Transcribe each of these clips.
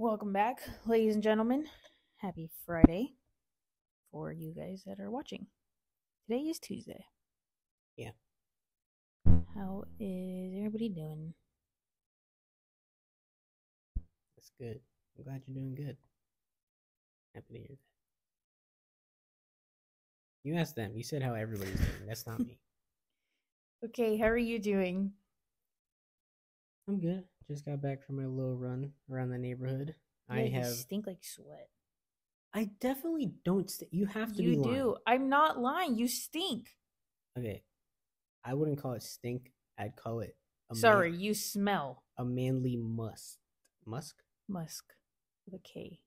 Welcome back, ladies and gentlemen. Happy Friday for you guys that are watching. Today is Tuesday. Yeah. How is everybody doing? That's good. I'm glad you're doing good. Happy to hear that. You asked them. You said how everybody's doing. That's not me. Okay, how are you doing? I'm good. Just got back from my little run around the neighborhood. I Yeah, you have. stink like sweat. I definitely don't. St- you have to You do. I'm not lying. You stink. Okay. I wouldn't call it stink. I'd call it. A man- Sorry, you smell. a manly musk. Musk? Musk with a K.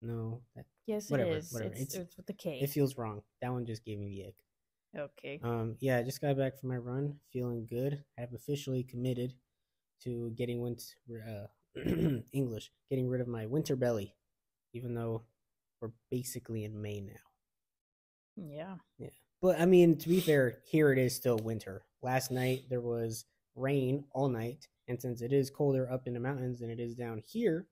No, that Yes, Whatever, it is. whatever. It's, It's- it's with a K. it feels wrong. That one just gave me the ick. okay. Um, yeah, I just got back from my run, feeling good. I've officially committed to getting winter uh, English, getting rid of my winter belly, even though we're basically in May now. yeah. Yeah. But I mean, to be fair, here it is still winter. Last night there was rain all night, and since it is colder up in the mountains than it is down here,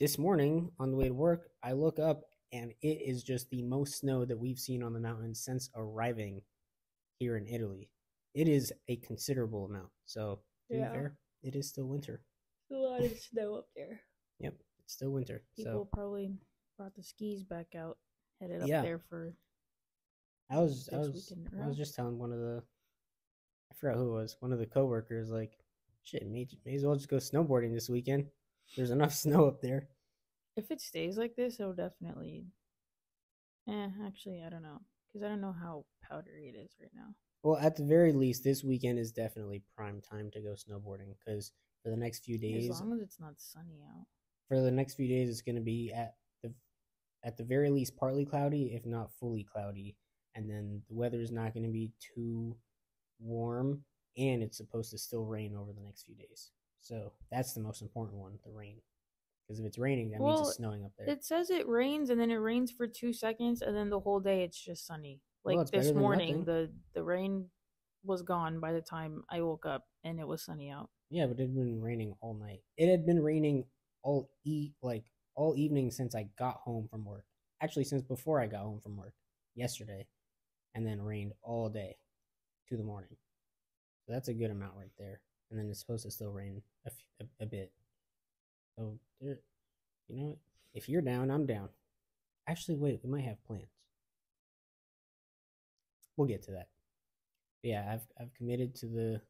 this morning on the way to work, I look up and it is just the most snow that we've seen on the mountains since arriving here in Italy. It is a considerable amount. So, to Yeah. be fair, it is still winter. A lot of snow up there. Yep, it's still winter. People so, probably brought the skis back out, headed up Yeah. there for. I was I was weekend in a I was just telling one of the I forgot who it was, one of the coworkers, like, shit, may, may as well just go snowboarding this weekend. There's enough snow up there. If it stays like this, it'll definitely. Eh, actually, I don't know because I don't know how powdery it is right now. Well, at the very least, this weekend is definitely prime time to go snowboarding because for the next few days, As long as it's not sunny out. for the next few days, it's going to be at the at the very least partly cloudy, if not fully cloudy, and then the weather is not going to be too warm, and it's supposed to still rain over the next few days. So that's the most important one, the rain. Because if it's raining, that means it's snowing up there. It says it rains and then it rains for two seconds and then the whole day it's just sunny. Like Well, this morning, nothing. the the rain was gone by the time I woke up and it was sunny out. Yeah, but it had been raining all night. It had been raining all e like all evening since I got home from work. Actually, since before I got home from work yesterday, and then rained all day to the morning. So that's a good amount right there. And then it's supposed to still rain a, f- a, a bit. So there, you know, if you're down, I'm down. Actually, wait, we might have plans. We'll get to that. But yeah, I've I've committed to the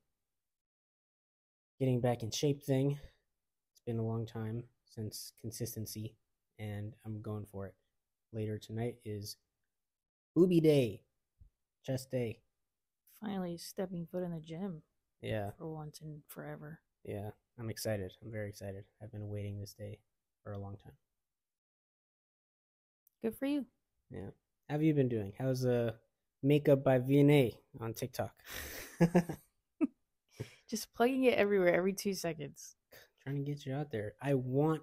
getting back in shape thing. It's been a long time since consistency, and I'm going for it. Later tonight is booby day, chest day. Finally stepping foot in the gym Yeah, for once and forever. yeah. I'm excited. I'm very excited. I've been waiting this day for a long time. Good for you. Yeah. How have you been doing? How's uh makeup by Viannei on TikTok? Just plugging it everywhere every two seconds. Trying to get you out there. I want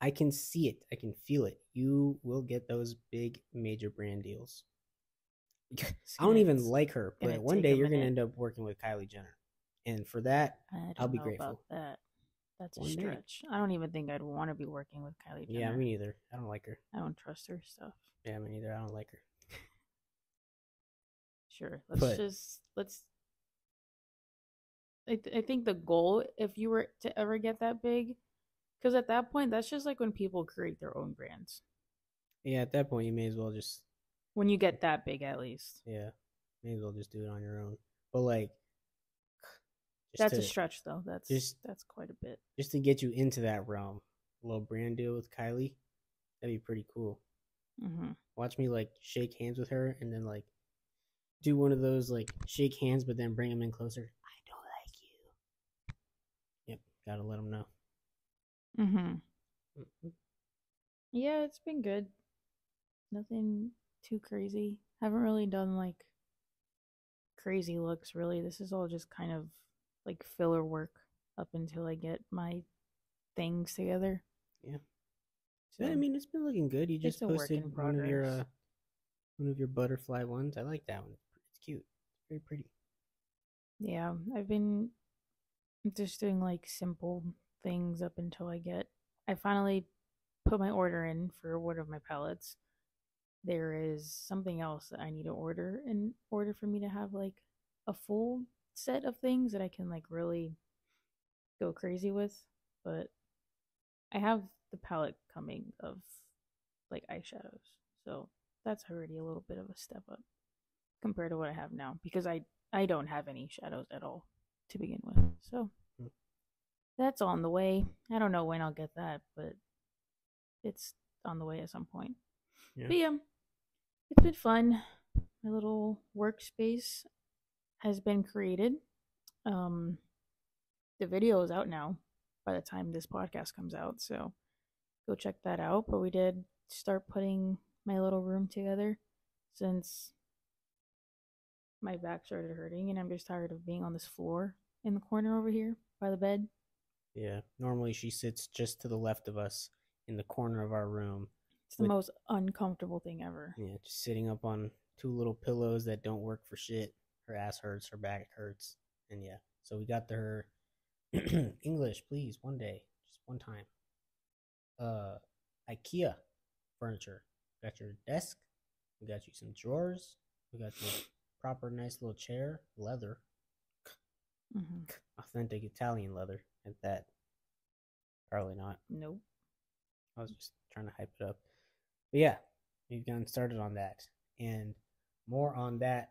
I can see it. I can feel it. You will get those big major brand deals. I don't even like her, but one day you're gonna end up working with Kylie Jenner, and for that, I'll be grateful. about that. That's a One day. stretch. I don't even think I'd want to be working with Kylie Jenner. yeah, me neither. I don't like her. I don't trust her stuff. Yeah, me neither. I don't like her. Sure. Let's But- just let's. I th- I think the goal, if you were to ever get that big, because at that point, that's just like when people create their own brands. Yeah, at that point, you may as well just When you get that big, at least. yeah, may as well just do it on your own. But like, That's to, a stretch, though. That's just- that's quite a bit. just to get you into that realm. A little brand deal with Kylie, that'd be pretty cool. Mm-hmm. Watch me like shake hands with her, and then like do one of those like shake hands, but then bring them in closer. I don't like you. Yep, gotta let them know. Mhm. Yeah, it's been good. Nothing too crazy. Haven't really done like crazy looks. Really, this is all just kind of like filler work up until I get my things together. Yeah. So, Yeah, I mean, it's been looking good. You just posted one of your uh, one of your butterfly ones. I like that one. Cute. It's very pretty. yeah, I've been just doing like simple things up until I get. I finally put my order in for one of my palettes. There is something else that I need to order in order for me to have like a full set of things that I can like really go crazy with. But I have the palette coming of like eyeshadows. So that's already a little bit of a step up compared to what I have now because I I don't have any shadows at all to begin with. So Hmm. that's on the way. I don't know when I'll get that, but it's on the way at some point. Yeah. But yeah, it's been fun. My little workspace has been created. Um, the video is out now by the time this podcast comes out, so go check that out. But we did start putting my little room together since my back started hurting and I'm just tired of being on this floor in the corner over here by the bed. Yeah. Normally she sits just to the left of us in the corner of our room. It's the With- most uncomfortable thing ever. Yeah, just sitting up on two little pillows that don't work for shit. Her ass hurts, her back hurts. And yeah. So we got her English, please, one day. Just one time. Uh IKEA furniture. Got your desk. We got you some drawers. We got you proper nice little chair. Leather. hmm Authentic Italian leather at that. Probably not. Nope. I was just trying to hype it up. But yeah, we've gotten started on that. And more on that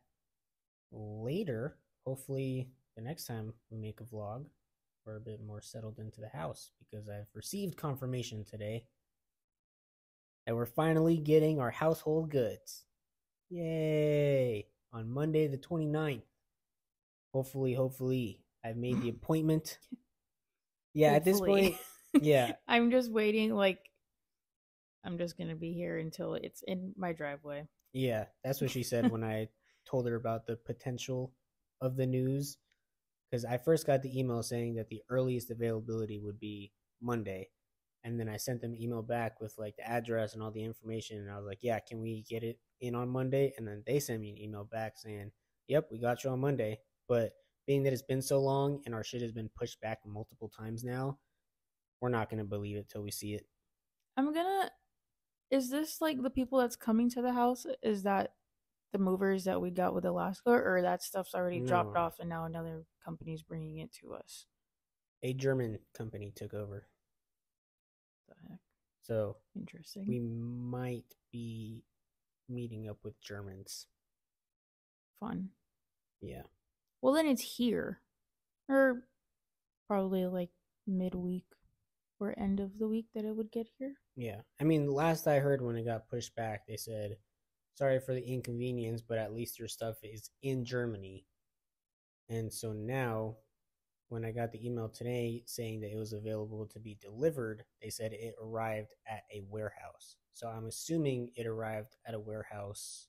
later. Hopefully, the next time we make a vlog, we're a bit more settled into the house because I've received confirmation today that we're finally getting our household goods. Yay! On Monday, the 29th. Hopefully, hopefully, I've made the appointment. Yeah, at this point, yeah. I'm just waiting. Like, I'm just gonna be here until it's in my driveway. Yeah, that's what she said when I told her about the potential of the news. Because I first got the email saying that the earliest availability would be Monday. And then I sent them email back with like the address and all the information. And I was like, yeah, can we get it in on Monday? And then they send me an email back saying, yep, we got you on Monday. But being that it's been so long and our shit has been pushed back multiple times now, we're not going to believe it till we see it. I'm gonna. Is this like the people that's coming to the house? Is that the movers that we got with Alaska, or that stuff's already dropped off and now another company's bringing it to us? A German company took over. The heck, So interesting. we might be meeting up with Germans. Fun. Yeah. Well, then it's here, or probably like midweek or end of the week that it would get here. Yeah. I mean, last I heard when it got pushed back, they said, sorry for the inconvenience, but at least your stuff is in Germany. And so now, when I got the email today saying that it was available to be delivered, they said it arrived at a warehouse. So I'm assuming it arrived at a warehouse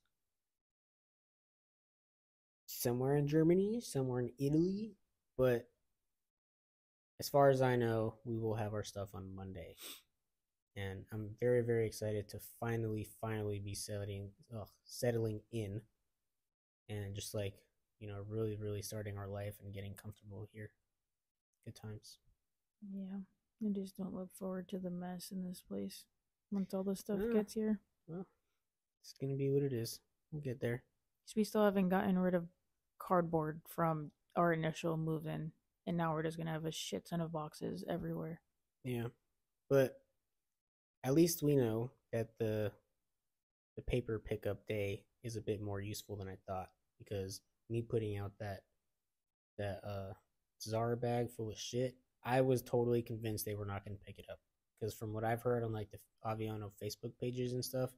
somewhere in Germany, somewhere in Italy, but as far as I know, we will have our stuff on Monday. And I'm very, very excited to finally, finally be settling, settling in, and just like you know, really, really starting our life and getting comfortable here. Good times. Yeah, I just don't look forward to the mess in this place once all this stuff Yeah. gets here. Well, it's gonna be what it is. We'll get there. we still haven't gotten rid of cardboard from our initial move in, and now we're just gonna have a shit ton of boxes everywhere. Yeah, but at least we know that the the paper pickup day is a bit more useful than I thought because me putting out that that uh Zara bag full of shit, I was totally convinced they were not going to pick it up because from what I've heard on like the Aviano Facebook pages and stuff,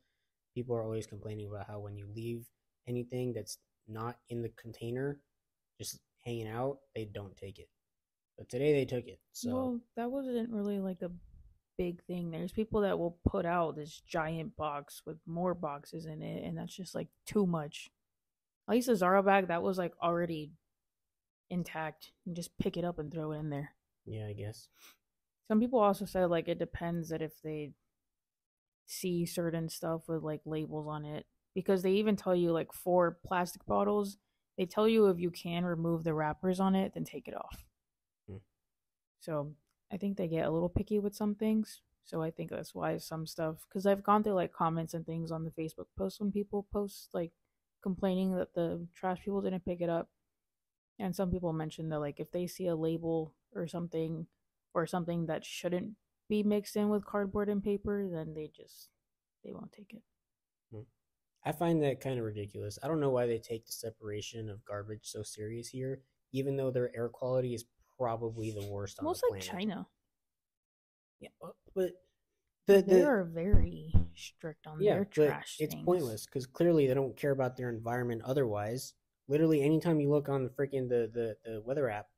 people are always complaining about how when you leave anything that's not in the container just hanging out, they don't take it. But today they took it. So Well, that wasn't really like a big thing. There's people that will put out this giant box with more boxes in it, and that's just like too much. At least the Zara bag that was like already intact. You just pick it up and throw it in there. yeah, I guess. Some people also said like it depends that if they see certain stuff with like labels on it because they even tell you like for plastic bottles, they tell you if you can remove the wrappers on it, then take it off. Hmm. So I think they get a little picky with some things. So I think that's why some stuff because I've gone through like comments and things on the Facebook post when people post like complaining that the trash people didn't pick it up. And some people mentioned that like if they see a label or something or something that shouldn't be mixed in with cardboard and paper, then they just they won't take it. I find that kind of ridiculous. I don't know why they take the separation of garbage so serious here, even though their air quality is probably the worst on Almost the like planet. China. Yeah, uh, but the, they are very strict on yeah, their but trash. it's things. pointless because clearly they don't care about their environment. Otherwise, literally, anytime you look on the freaking the, the the weather app,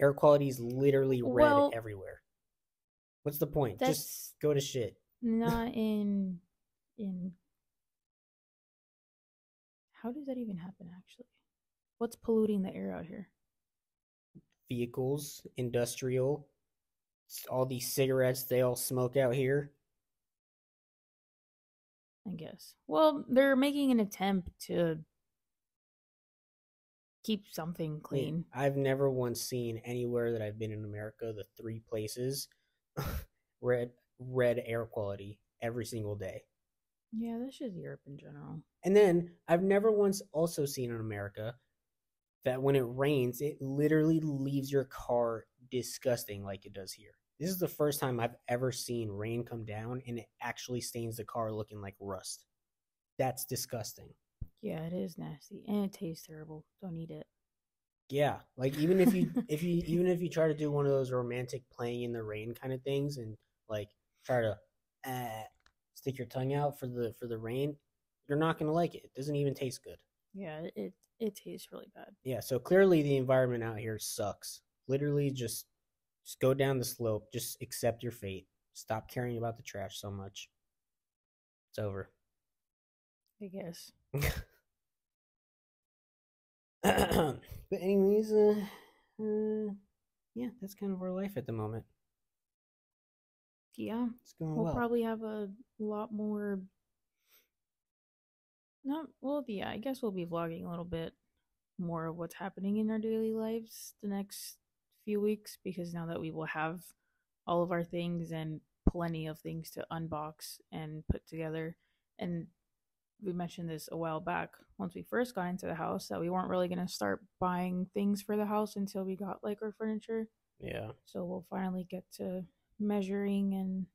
air quality is literally red Well, everywhere. What's the point? Just go to shit. not in in how does that even happen actually what's polluting the air out here Vehicles, industrial, all these cigarettes they all smoke out here. i guess well they're making an attempt to keep something clean I've never once seen anywhere that I've been in America, the three places, red red air quality every single day. yeah that's just europe in general And then I've never once also seen in America that when it rains, it literally leaves your car disgusting like it does here. This is the first time I've ever seen rain come down and it actually stains the car looking like rust. That's disgusting. Yeah it is nasty and it tastes terrible don't eat it Yeah, like even if you if you even if you try to do one of those romantic playing in the rain kind of things and like try to uh, stick your tongue out for the for the rain, you're not gonna like it. It doesn't even taste good. yeah it it, it tastes really bad Yeah, so clearly the environment out here sucks. Literally just just go down the slope, just accept your fate. Stop caring about the trash so much. It's over. i guess but anyways, uh, uh yeah, that's kind of our life at the moment. yeah It's going we'll well. probably have a lot more not well yeah i guess we'll be vlogging a little bit more of what's happening in our daily lives the next few weeks because now that we will have all of our things and plenty of things to unbox and put together and we mentioned this a while back once we first got into the house that we weren't really going to start buying things for the house until we got like our furniture yeah. so we'll finally get to measuring and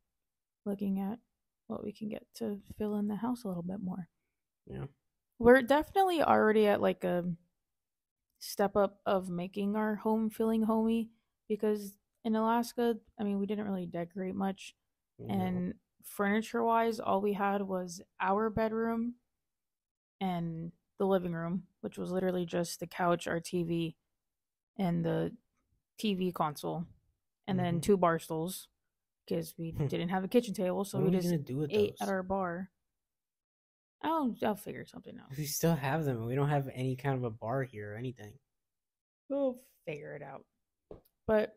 looking at what we can get to fill in the house a little bit more. Yeah. We're definitely already at like a step up of making our home feeling homey because in Alaska, I mean, we didn't really decorate much No. and furniture wise, all we had was our bedroom and the living room, which was literally just the couch, our TV, and the TV console, and then Mhm. two bar stools because we Hmm. didn't have a kitchen table, so what we just ate those? at our bar. I'll I'll figure something out. We still have them. and We don't have any kind of a bar here or anything. We'll figure it out. But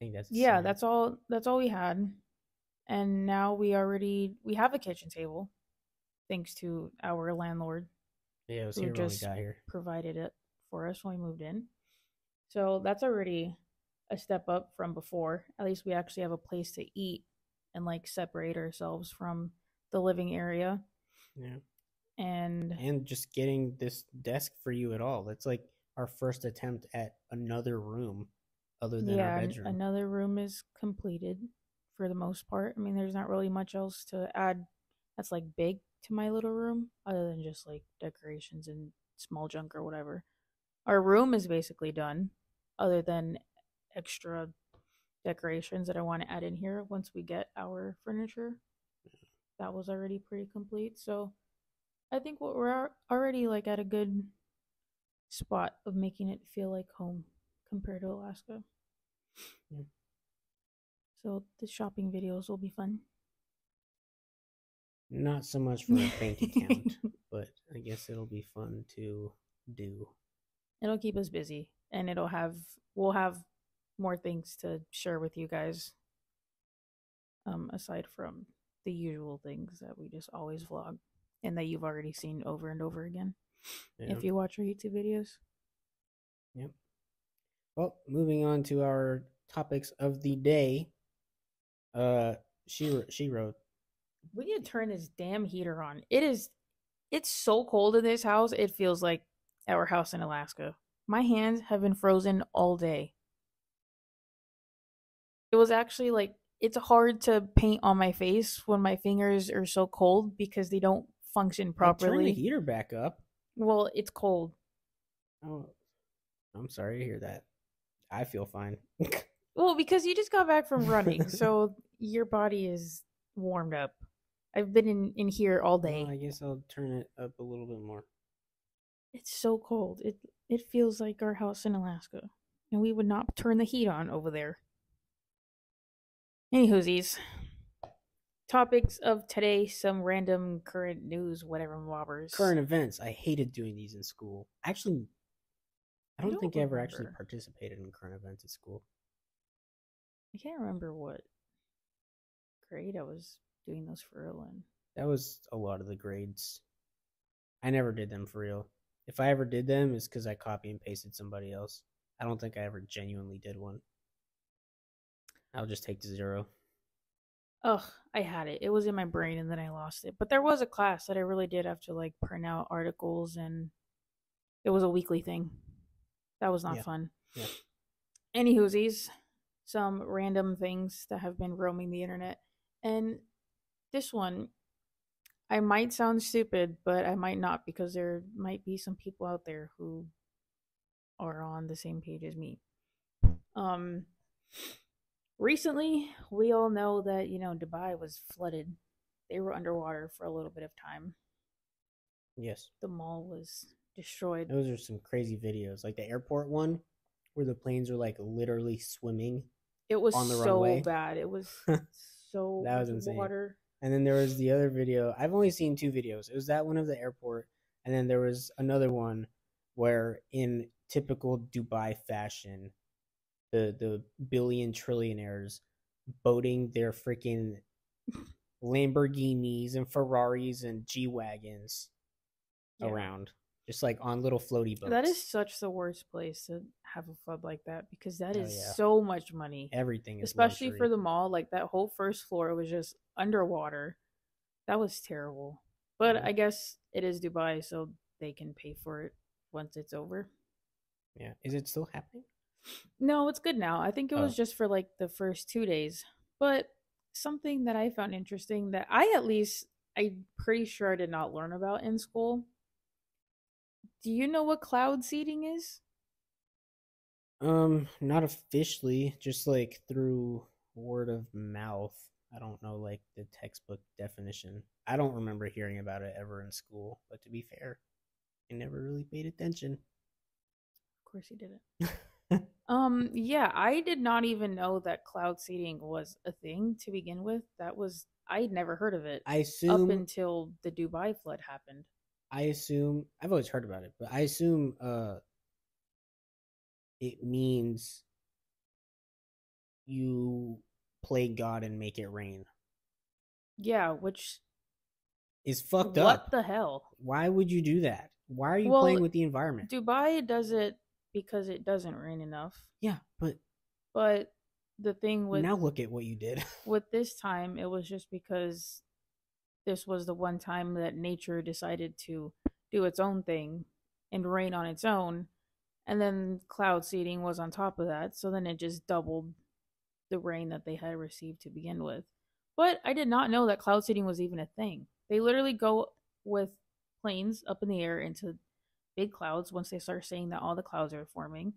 I think that's yeah smart. that's all that's all we had and now we already we have a kitchen table thanks to our landlord yeah. It was here when we just got here. provided it for us when we moved in so that's already a step up from before at least we actually have a place to eat and like separate ourselves from the living area Yeah. and and just getting this desk for you at all. That's like our first attempt at another room other than yeah our bedroom. another room is completed for the most part. I mean there's not really much else to add that's like big to my little room other than just like decorations and small junk or whatever. Our room is basically done other than extra decorations that i want to add in here once we get our furniture. That was already pretty complete. So i think what we're already like at a good spot of making it feel like home compared to alaska. Yeah. So the shopping videos will be fun Not so much for a bank account, but I guess it'll be fun to do. it'll keep us busy and it'll have we'll have more things to share with you guys um aside from the usual things that we just always vlog and that you've already seen over and over again Yeah. if you watch our youtube videos Yep. Well, moving on to our topics of the day. Uh, she she wrote. We need to turn this damn heater on. It is, it's so cold in this house. It feels like our house in Alaska. My hands have been frozen all day. It was actually like it's hard to paint on my face when my fingers are so cold because they don't function Well, Turn the heater back up. Well, it's cold. Oh, I'm sorry to hear that. I feel fine. Well, because you just got back from running, so your body is warmed up. I've been in in here all day. Well, I guess I'll turn it up a little bit more. It's so cold. It it feels like our house in Alaska, and we would not turn the heat on over there. Anywhoosies, topics of today: some random current news, whatever mobbers. Current events. I hated doing these in school. Actually, I I don't, don't think I ever actually participated in current events at school. I can't remember what grade I was doing those for real in. That was a lot of the grades. I never did them for real. If I ever did them, it's because I copy and pasted somebody else. I don't think I ever genuinely did one. I'll just take the zero. Ugh, I had it. It was in my brain and then I lost it. But there was a class that I really did have to like print out articles and it was a weekly thing. That was not Yeah. fun. Yeah. Anywhoosies, some random things that have been roaming the internet. And this one, I might sound stupid, but I might not because there might be some people out there who are on the same page as me. Um, recently, we all know that, you know, Dubai was flooded. They were underwater for a little bit of time. Yes. The mall was destroyed. Those are some crazy videos. Like the airport one where the planes are like literally swimming. It was on the so runway. bad. It was so That was insane. water. And then there was the other video. I've only seen two videos. It was that one of the airport, and then there was another one where, in typical Dubai fashion, the the billion trillionaires boating their freaking Lamborghinis and Ferraris and G wagons Yeah. around, just like on little floaty boats. That is such the worst place to have a flood like that because that oh, is Oh, yeah. so much money. everything, is Especially for the mall, like that whole first floor was just underwater. That was terrible. But Yeah. I guess it is Dubai, so they can pay for it once it's over. Yeah, is it still happening? No, it's good now. I think it was Oh. just for like the first two days. But something that I found interesting that I at least I'm pretty sure I did not learn about in school. Do you know what cloud seeding is? Um, not officially, just like through word of mouth. I don't know like the textbook definition. I don't remember hearing about it ever in school, but to be fair, I never really paid attention. Of course you didn't. um, yeah, I did not even know that cloud seeding was a thing to begin with. That was I'd never heard of it I assume up until the Dubai flood happened. I assume I've always heard about it, but I assume uh it means you play God and make it rain. Yeah, which Is fucked what up. What the hell? Why would you do that? Why are you Well, playing with the environment? Dubai does it because it doesn't rain enough. yeah, but But the thing with now look at what you did. with this time, it was just because this was the one time that nature decided to do its own thing and rain on its own. And then cloud seeding was on top of that. So then it just doubled the rain that they had received to begin with. But I did not know that cloud seeding was even a thing. They literally go with planes up in the air into big clouds once they start seeing that all the clouds are forming.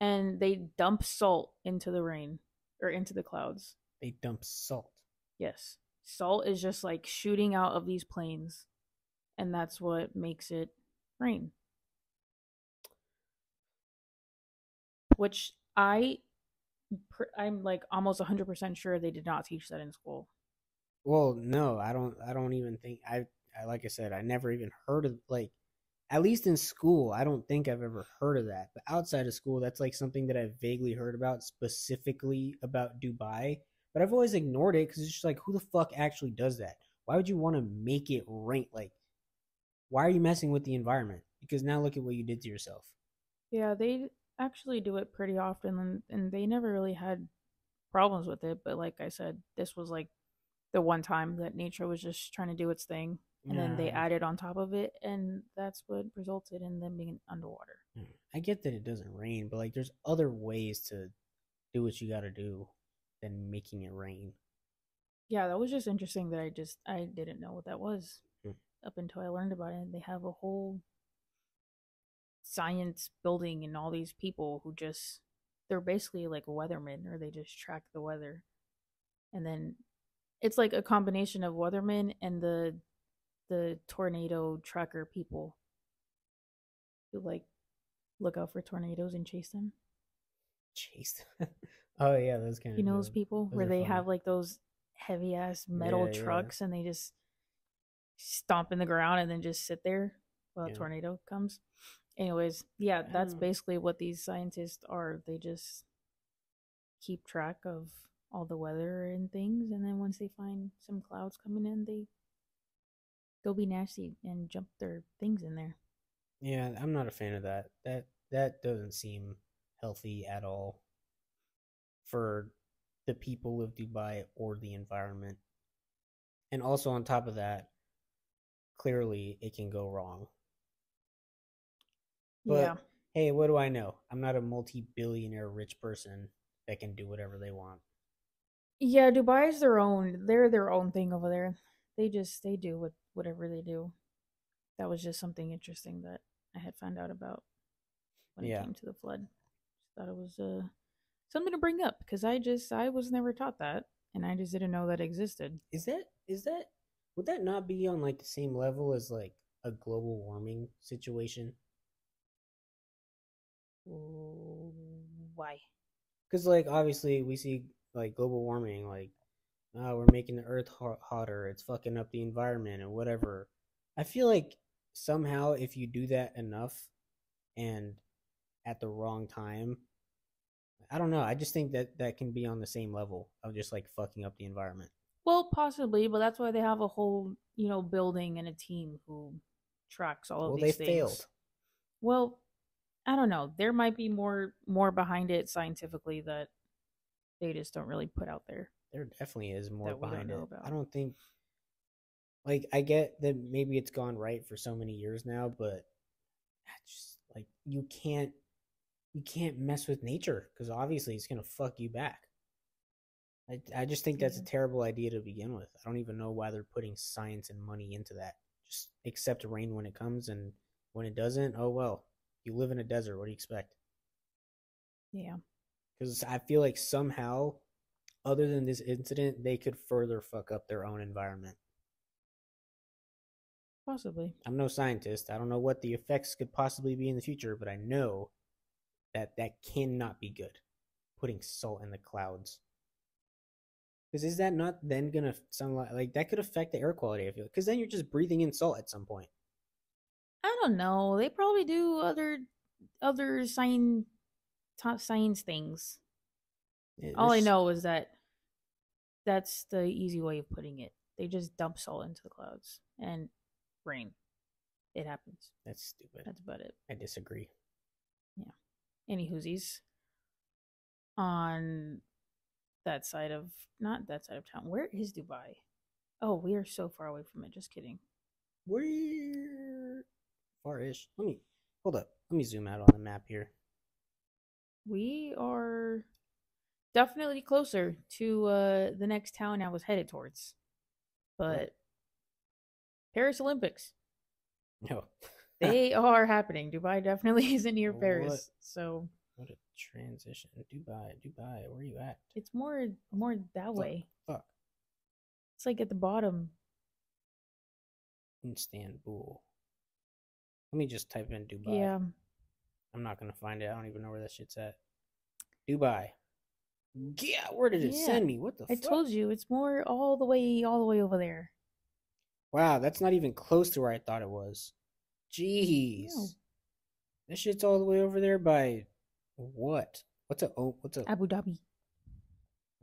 And they dump salt into the rain or into the clouds. they dump salt. Yes. Salt is just like shooting out of these planes, and that's what makes it rain. Which I, I'm like almost 100% sure they did not teach that in school. Well, no, I don't. I don't even think I. I like I said, I never even heard of like. At least in school, I don't think I've ever heard of that. But outside of school, that's like something that I've vaguely heard about, specifically about Dubai. But I've always ignored it because it's just like, who the fuck actually does that? Why would you want to make it rain? Like, why are you messing with the environment? Because now look at what you did to yourself. Yeah, they. actually do it pretty often, and, and they never really had problems with it. But like I said, this was like the one time that nature was just trying to do its thing, and then they added on top of it, and that's what resulted in them being underwater. Mm. I get that it doesn't rain, but like there's other ways to do what you got to do than making it rain. Yeah, that was just interesting that I just I didn't know what that was Hmm. up until I learned about it. They have a whole science building and all these people who just they're basically like weathermen or they just track the weather. And then it's like a combination of weathermen and the the tornado tracker people who like look out for tornadoes and chase them. Chase. oh yeah, those kind of You know those people Those where they funny. have like those heavy ass metal Yeah, yeah. trucks and they just stomp in the ground and then just sit there while a tornado comes. Anyways, yeah, that's basically what these scientists are. They just keep track of all the weather and things and then once they find some clouds coming in, they go be nasty and jump their things in there. Yeah, I'm not a fan of that. That that doesn't seem healthy at all for the people of Dubai or the environment. And also on top of that, clearly it can go wrong. But yeah. hey, what do I know? I'm not a multi-billionaire rich person that can do whatever they want. Yeah, Dubai's their own. They're their own thing over there. They just they do what whatever they do. That was just something interesting that I had found out about when Yeah. it came to the flood. Just thought it was uh something to bring up because I just I was never taught that and I just didn't know that existed. Is that is that would that not be on like the same level as like a global warming situation? Why? Because like obviously we see like global warming, like oh we're making the earth hot, hotter, it's fucking up the environment and whatever. I feel like somehow if you do that enough and at the wrong time, I don't know. I just think that that can be on the same level of just like fucking up the environment. Well, possibly, but that's why they have a whole, you know, building and a team who tracks all of Well, these they things. failed. Well, I don't know. There might be more more behind it scientifically that they just don't really put out there. There definitely is more That we don't behind it. know I don't think like I get that maybe it's gone right for so many years now, but just like you can't you can't mess with nature because obviously it's gonna fuck you back. I I just think that's a terrible idea to begin with. I don't even know why they're putting science and money into that. Just accept rain when it comes, and when it doesn't, oh well. You live in a desert. What do you expect? Yeah. because I feel like somehow, other than this incident, they could further fuck up their own environment. Possibly. I'm no scientist. I don't know what the effects could possibly be in the future, but I know that that cannot be good. Putting salt in the clouds. Because is that not then gonna sound like, like that could affect the air quality? I feel because then you're just breathing in salt at some point. I don't know. They probably do other other science top science things. Yeah, All I know is that that's the easy way of putting it. They just dump salt into the clouds and rain. It happens. That's stupid. That's about it. I disagree. Any whoosies on that side of not that side of town. Where is Dubai? Oh, we are so far away from it. Just kidding. We're far-ish. Let me hold up. Let me zoom out on the map here. We are definitely closer to uh, the next town I was headed towards. But Paris Olympics, No. they are happening. Dubai definitely isn't near What? Paris, so What a transition. Dubai, Dubai, where are you at? it's more more that Fuck, way. Fuck. It's like at the bottom. In Istanbul. Let me just type in Dubai. Yeah, I'm not gonna find it. I don't even know where that shit's at. Dubai. Yeah, where did it Yeah, send me? What the I fuck? told you it's more all the way all the way over there. Wow, that's not even close to where I thought it was. Jeez. No. This shit's all the way over there by what? What's a oh what's a Abu Dhabi.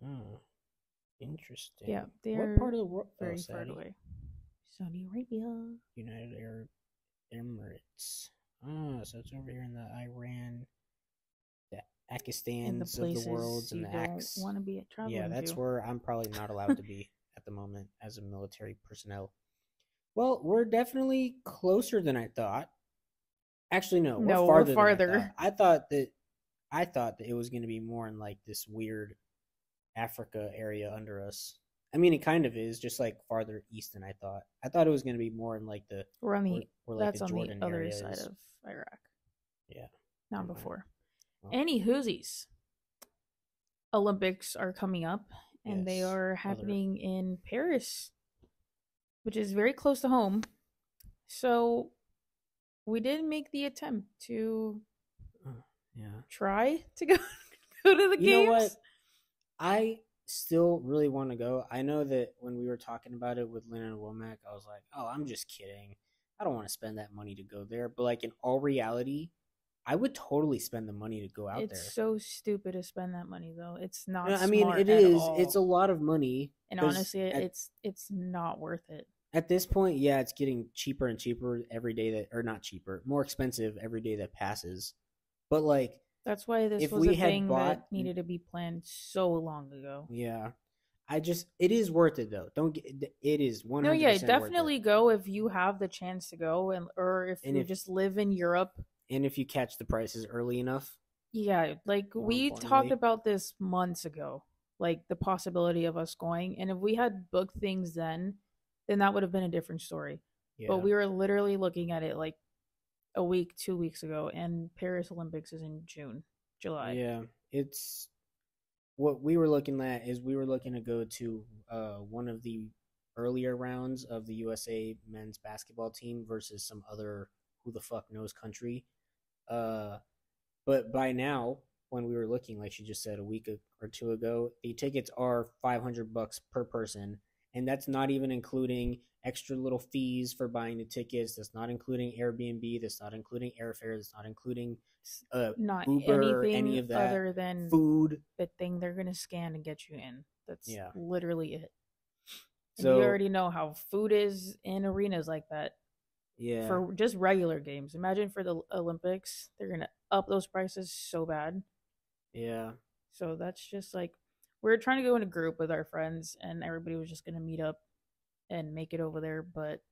oh, interesting. Yeah, what they're part of the world? Very oh, far away. Saudi Arabia. United Arab Emirates. Ah, so it's over here in the Iran the Akistans of the worlds and the acts. want to be traveling Yeah, that's to. where I'm probably not allowed to be at the moment as a military personnel. Well, we're definitely closer than I thought. Actually, no, we're No, we're farther. I thought. I thought that I thought that it was going to be more in like this weird Africa area under us. I mean, it kind of is, just like farther east than I thought. I thought it was going to be more in like the We're on the where, where, like that's the on Jordan the other side is. of Iraq. Yeah. Not before. Well. Any Hoosies. Olympics are coming up and they Yes, are other- happening in Paris, which is very close to home. So we didn't make the attempt to uh, Yeah. try to go go to the You know what? I still really want to go. I know that when we were talking about it with Lynn and Womack, I was like, "Oh, I'm just kidding. I don't want to spend that money to go there." But like in all reality, I would totally spend the money to go out It's there. It's so stupid to spend that money though. It's not. No, I mean, it is. all. It's a lot of money. And honestly, at- it's it's not worth it. At this point, yeah, it's getting cheaper and cheaper every day that, or not cheaper, more expensive every day that passes. But like, That's why this If was we a had thing bought- that needed to be planned so long ago. yeah, I just it is worth it though. Don't get it is one. No, yeah, definitely go if you have the chance to go, and or if And you if- just live in Europe. and if you catch the prices early enough. Yeah, like we talked about this months ago, like the possibility of us going, and if we had booked things then, then that would have been a different story. Yeah. But we were literally looking at it like a week, two weeks ago, and Paris Olympics is in June, July. Yeah, it's what we were looking at is we were looking to go to uh, one of the earlier rounds of the USA men's basketball team versus some other who the fuck knows country. Uh, but by now, when we were looking, like she just said a week or two ago, the tickets are five hundred bucks per person, and that's not even including extra little fees for buying the tickets. That's not including Airbnb. That's not including airfare. That's not including uh, Not Uber, anything any of that, other than food. the thing they're gonna scan and get you in. That's Yeah. literally it. And So you already know how food is in arenas like that yeah, for just regular games. Imagine for the Olympics, they're gonna up those prices so bad. yeah, So that's just like we're trying to go in a group with our friends, and everybody was just gonna meet up and make it over there. But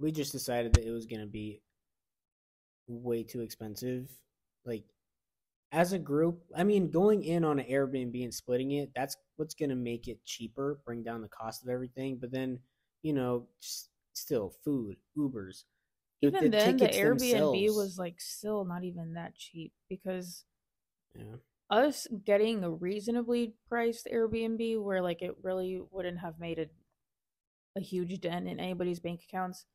we just decided that it was gonna be way too expensive. Like as a group, I mean, going in on an Airbnb and splitting it, that's what's gonna make it cheaper, bring down the cost of everything. But then, you know, still food, Ubers. the- even then, the Airbnb themselves- was like still not even that cheap because yeah, us getting a reasonably priced Airbnb where like it really wouldn't have made a a huge dent in anybody's bank accounts.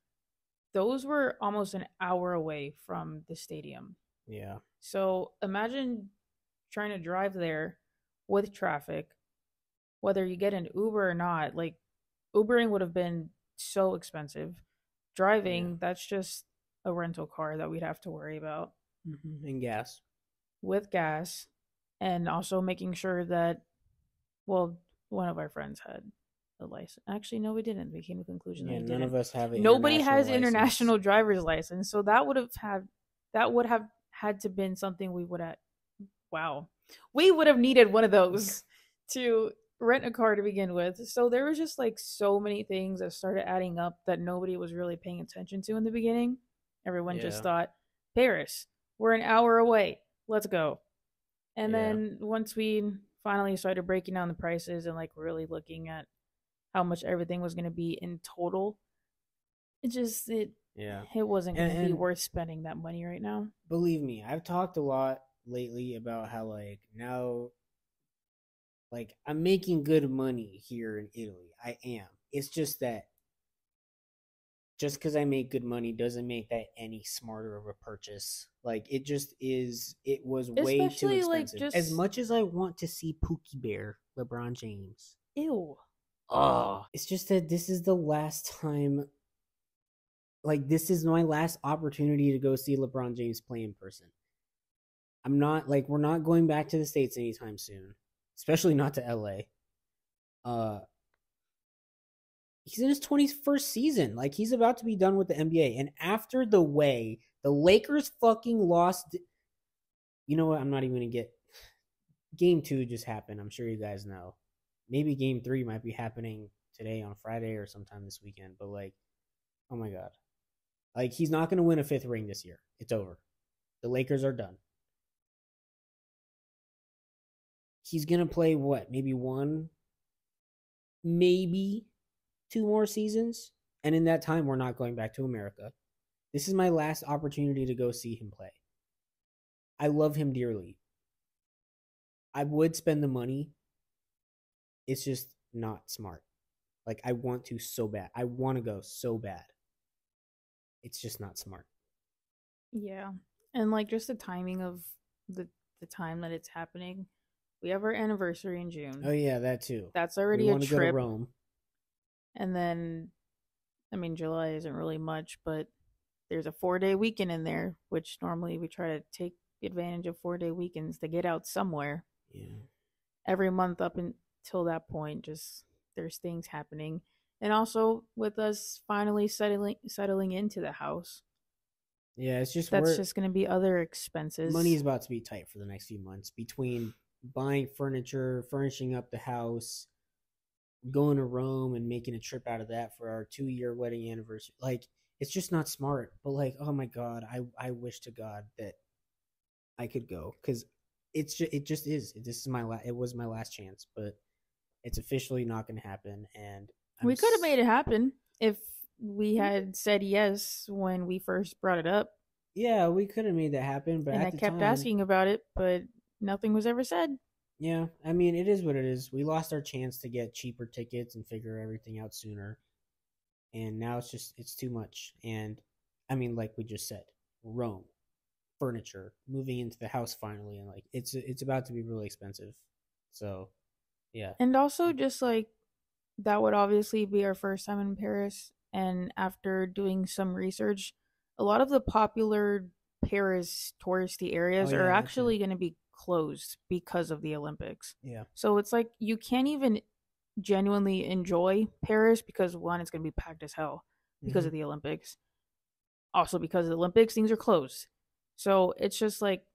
Those were almost an hour away from the stadium. yeah, So imagine trying to drive there with traffic, whether you get an Uber or not. Like Ubering would have been so expensive. Driving, Yeah. that's just a rental car that we'd have to worry about hmm and gas. with gas and also making sure that well one of our friends had a license. Actually no we didn't. We came to the conclusion Yeah, that none didn't. of us have. Nobody has international international driver's license so that would have had that would have had to been something we would have wow. We would have needed one of those to rent a car to begin with. So there was just like so many things that started adding up that nobody was really paying attention to in the beginning. Everyone just thought paris we're an hour away. Let's go and Yeah. then once we finally started breaking down the prices and like really looking at how much everything was going to be in total it just it Yeah. it wasn't going to be worth spending that money right now believe me, I've talked a lot lately about how like now like I'm making good money here in Italy. I am. It's just that just because I make good money doesn't make that any smarter of a purchase. Like it just is. It was way too Especially, like, expensive. As much as I want to see Pookie Bear, LeBron James, ew Oh, it's just that this is the last time. Like this is my last opportunity to go see LeBron James play in person. I'm not like we're not going back to the states anytime soon, especially not to LA. Uh, he's in his 21st season. Like he's about to be done with the NBA, and after the way the Lakers fucking lost you know what? I'm not even gonna get game two just happened. I'm sure you guys know. Maybe game three might be happening today on Friday or sometime this weekend. But like, oh my god, like he's not gonna win a fifth ring this year. It's over. The Lakers are done. He's gonna play what? Maybe one, maybe two more seasons. And in that time, we're not going back to America. This is my last opportunity to go see him play. I love him dearly. I would spend the money. It's just not smart. Like I want to so bad. I want to go so bad. It's just not smart. Yeah. And like just the timing of the the time that it's happening. We have our anniversary in June. Oh yeah, that too. That's already we a want to trip. Rome. And then I mean July isn't really much, but there's a 4-day weekend in there, which normally we try to take advantage of 4-day weekends to get out somewhere. Yeah. Every month up until that point just there's things happening. And also with us finally settling settling into the house. Yeah, it's just That's just going to be other expenses. money's about to be tight for the next few months between buying furniture, furnishing up the house, going to Rome and making a trip out of that for our 2-year wedding anniversary. Like it's just not smart. But like, oh my god, I I wish to god that I could go cuz it's just, it just is. This is my la- it was my last chance, but it's officially not going to happen and I'm we could have s- made it happen if we mm. had said yes when we first brought it up. Yeah, we could have made that happen, but and I kept time- asking about it, but nothing was ever said. Yeah, I mean, it is what it is. We lost our chance to get cheaper tickets and figure everything out sooner. And now it's just, it's too much. And I mean, like we just said, Rome, furniture, moving into the house finally. And like, it's, it's about to be really expensive. So, yeah. And also, mm. just like that would obviously be our first time in Paris. And after doing some research, a lot of the popular Paris touristy areas Oh, are yeah, that's actually going to be closed because of the Olympics. Yeah. So it's like you can't even genuinely enjoy Paris because one, it's going to be packed as hell because Mhm. of the Olympics. Also, because of the Olympics, things are closed. So it's just like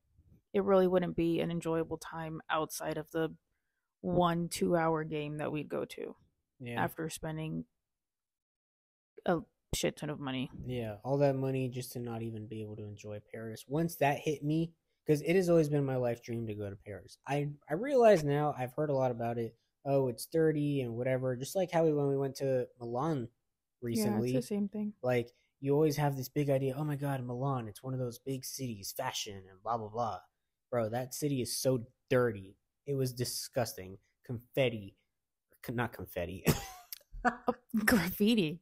it really wouldn't be an enjoyable time outside of the one two hour game that we'd go to yeah. after spending a shit ton of money. Yeah, all that money just to not even be able to enjoy Paris. Once that hit me, because it has always been my life dream to go to Paris. I I realize now I've heard a lot about it. Oh, it's dirty and whatever. Just like how we when we went to Milan recently, Yeah, it's the same thing. like you always have this big idea. Oh my god, Milan! It's one of those big cities, fashion and blah blah blah. Bro, that city is so dirty. It was disgusting. Confetti, not confetti, Graffiti.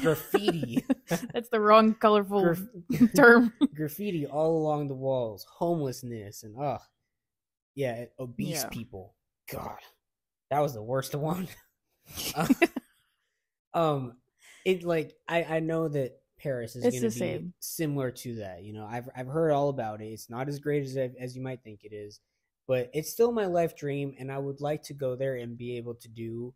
graffiti. That's the wrong colorful Graf- term. graffiti all along the walls, homelessness, and ugh, yeah, obese Yeah. people. God, that was the worst one. Uh, um, it like I I know that Paris is going to be same. similar to that. You know, I've I've heard all about it. It's not as great as as you might think it is, but it's still my life dream, and I would like to go there and be able to do,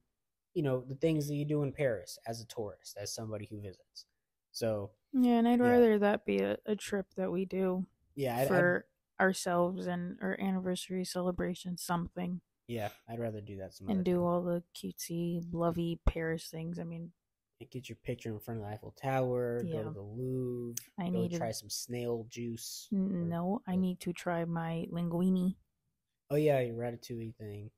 you know, the things that you do in Paris as a tourist, as somebody who visits. So Yeah, and I'd Yeah. rather that be a, a trip that we do yeah, I'd, I'd- for ourselves and our anniversary celebration, something, yeah, I'd rather do that some and do time. all the cutesy, lovey Paris things. I mean, and get your picture in front of the Eiffel Tower, Yeah. go to the Louvre, I go need to- try some snail juice. n- or- no, I need to try my linguine. Oh yeah, your ratatouille thing.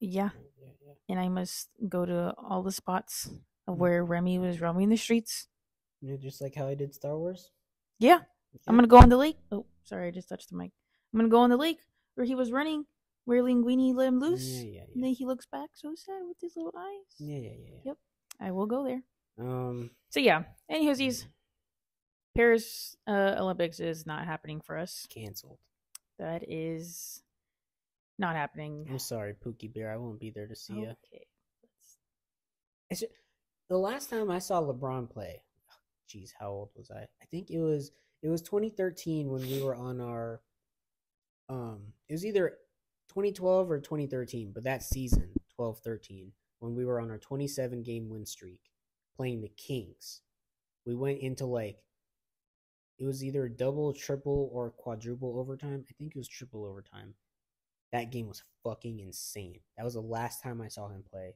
Yeah, Yeah, yeah. and I must go to all the spots of Mm. where Remy was roaming the streets. You know, just like how I did Star Wars. Yeah, I'm gonna go on the lake. Oh, sorry, I just touched the mic. I'm gonna go on the lake where he was running, where Linguini let him loose, Yeah, yeah, and then he looks back so sad with his little eyes. Yeah, yeah, yeah. yeah. Yep. I will go there. Um. So yeah. Anyways, Paris uh, Olympics is not happening for us. Canceled. That is not happening. I'm sorry, Pookie Bear. I won't be there to see you. Okay. Let's- It's ju- the last time I saw LeBron play. Jeez, how old was I? I think it was it was 2013 when we were on our. Um, it was either 2012 or 2013, but that season 12-13 when we were on our 27 game win streak, playing the Kings. We went into like it was either double, triple, or quadruple overtime. I think it was triple overtime. That game was fucking insane. That was the last time I saw him play,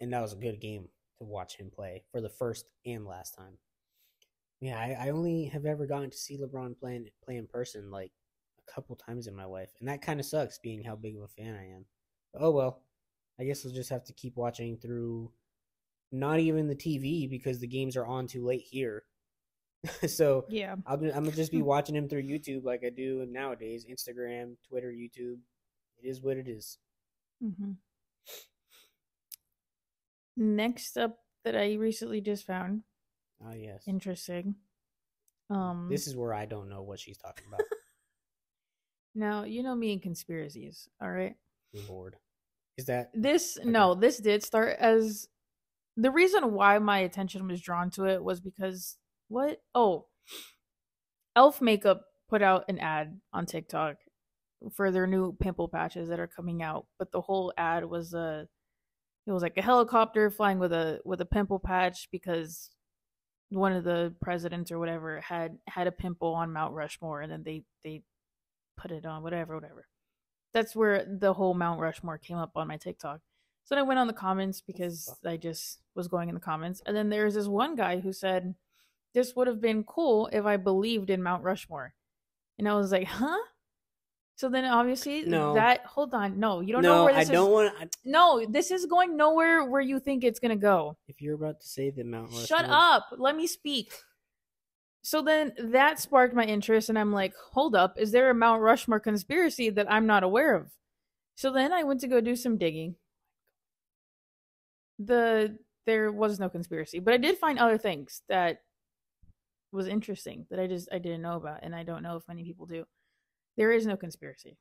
and that was a good game to watch him play for the first and last time. Yeah, I, I only have ever gotten to see LeBron play play in person like a couple times in my life, and that kind of sucks, being how big of a fan I am. But, oh well, I guess we'll just have to keep watching through. Not even the TV because the games are on too late here. so Yeah. I'll be, I'm gonna just be watching him through YouTube like I do nowadays, Instagram, Twitter, YouTube. It is what it is. Mm-hmm. Next up, that I recently just found Oh yes. interesting. Um, This is where I don't know what she's talking about. now you know me and conspiracies. All right. Lord, is that This no, this did start as the reason why my attention was drawn to it was because what? Oh, Elf Makeup put out an ad on TikTok for their new pimple patches that are coming out, but the whole ad was a it was like a helicopter flying with a with a pimple patch because one of the presidents or whatever had had a pimple on Mount Rushmore and then they they put it on whatever whatever. That's where the whole Mount Rushmore came up on my TikTok. So then I went on the comments because I just was going in the comments. And then there's this one guy who said, This would have been cool if I believed in Mount Rushmore. And I was like, Huh? So then obviously No. that hold on. No, you don't know no, where I this is. don't want. to No, this is going nowhere where you think it's gonna go. If you're about to say the Mount Rushmore, Shut up. Let me speak. So then that sparked my interest, and I'm like, hold up, is there a Mount Rushmore conspiracy that I'm not aware of? So then I went to go do some digging. The there was no conspiracy, but I did find other things that was interesting that I just I didn't know about, and I don't know if many people do. There is no conspiracy,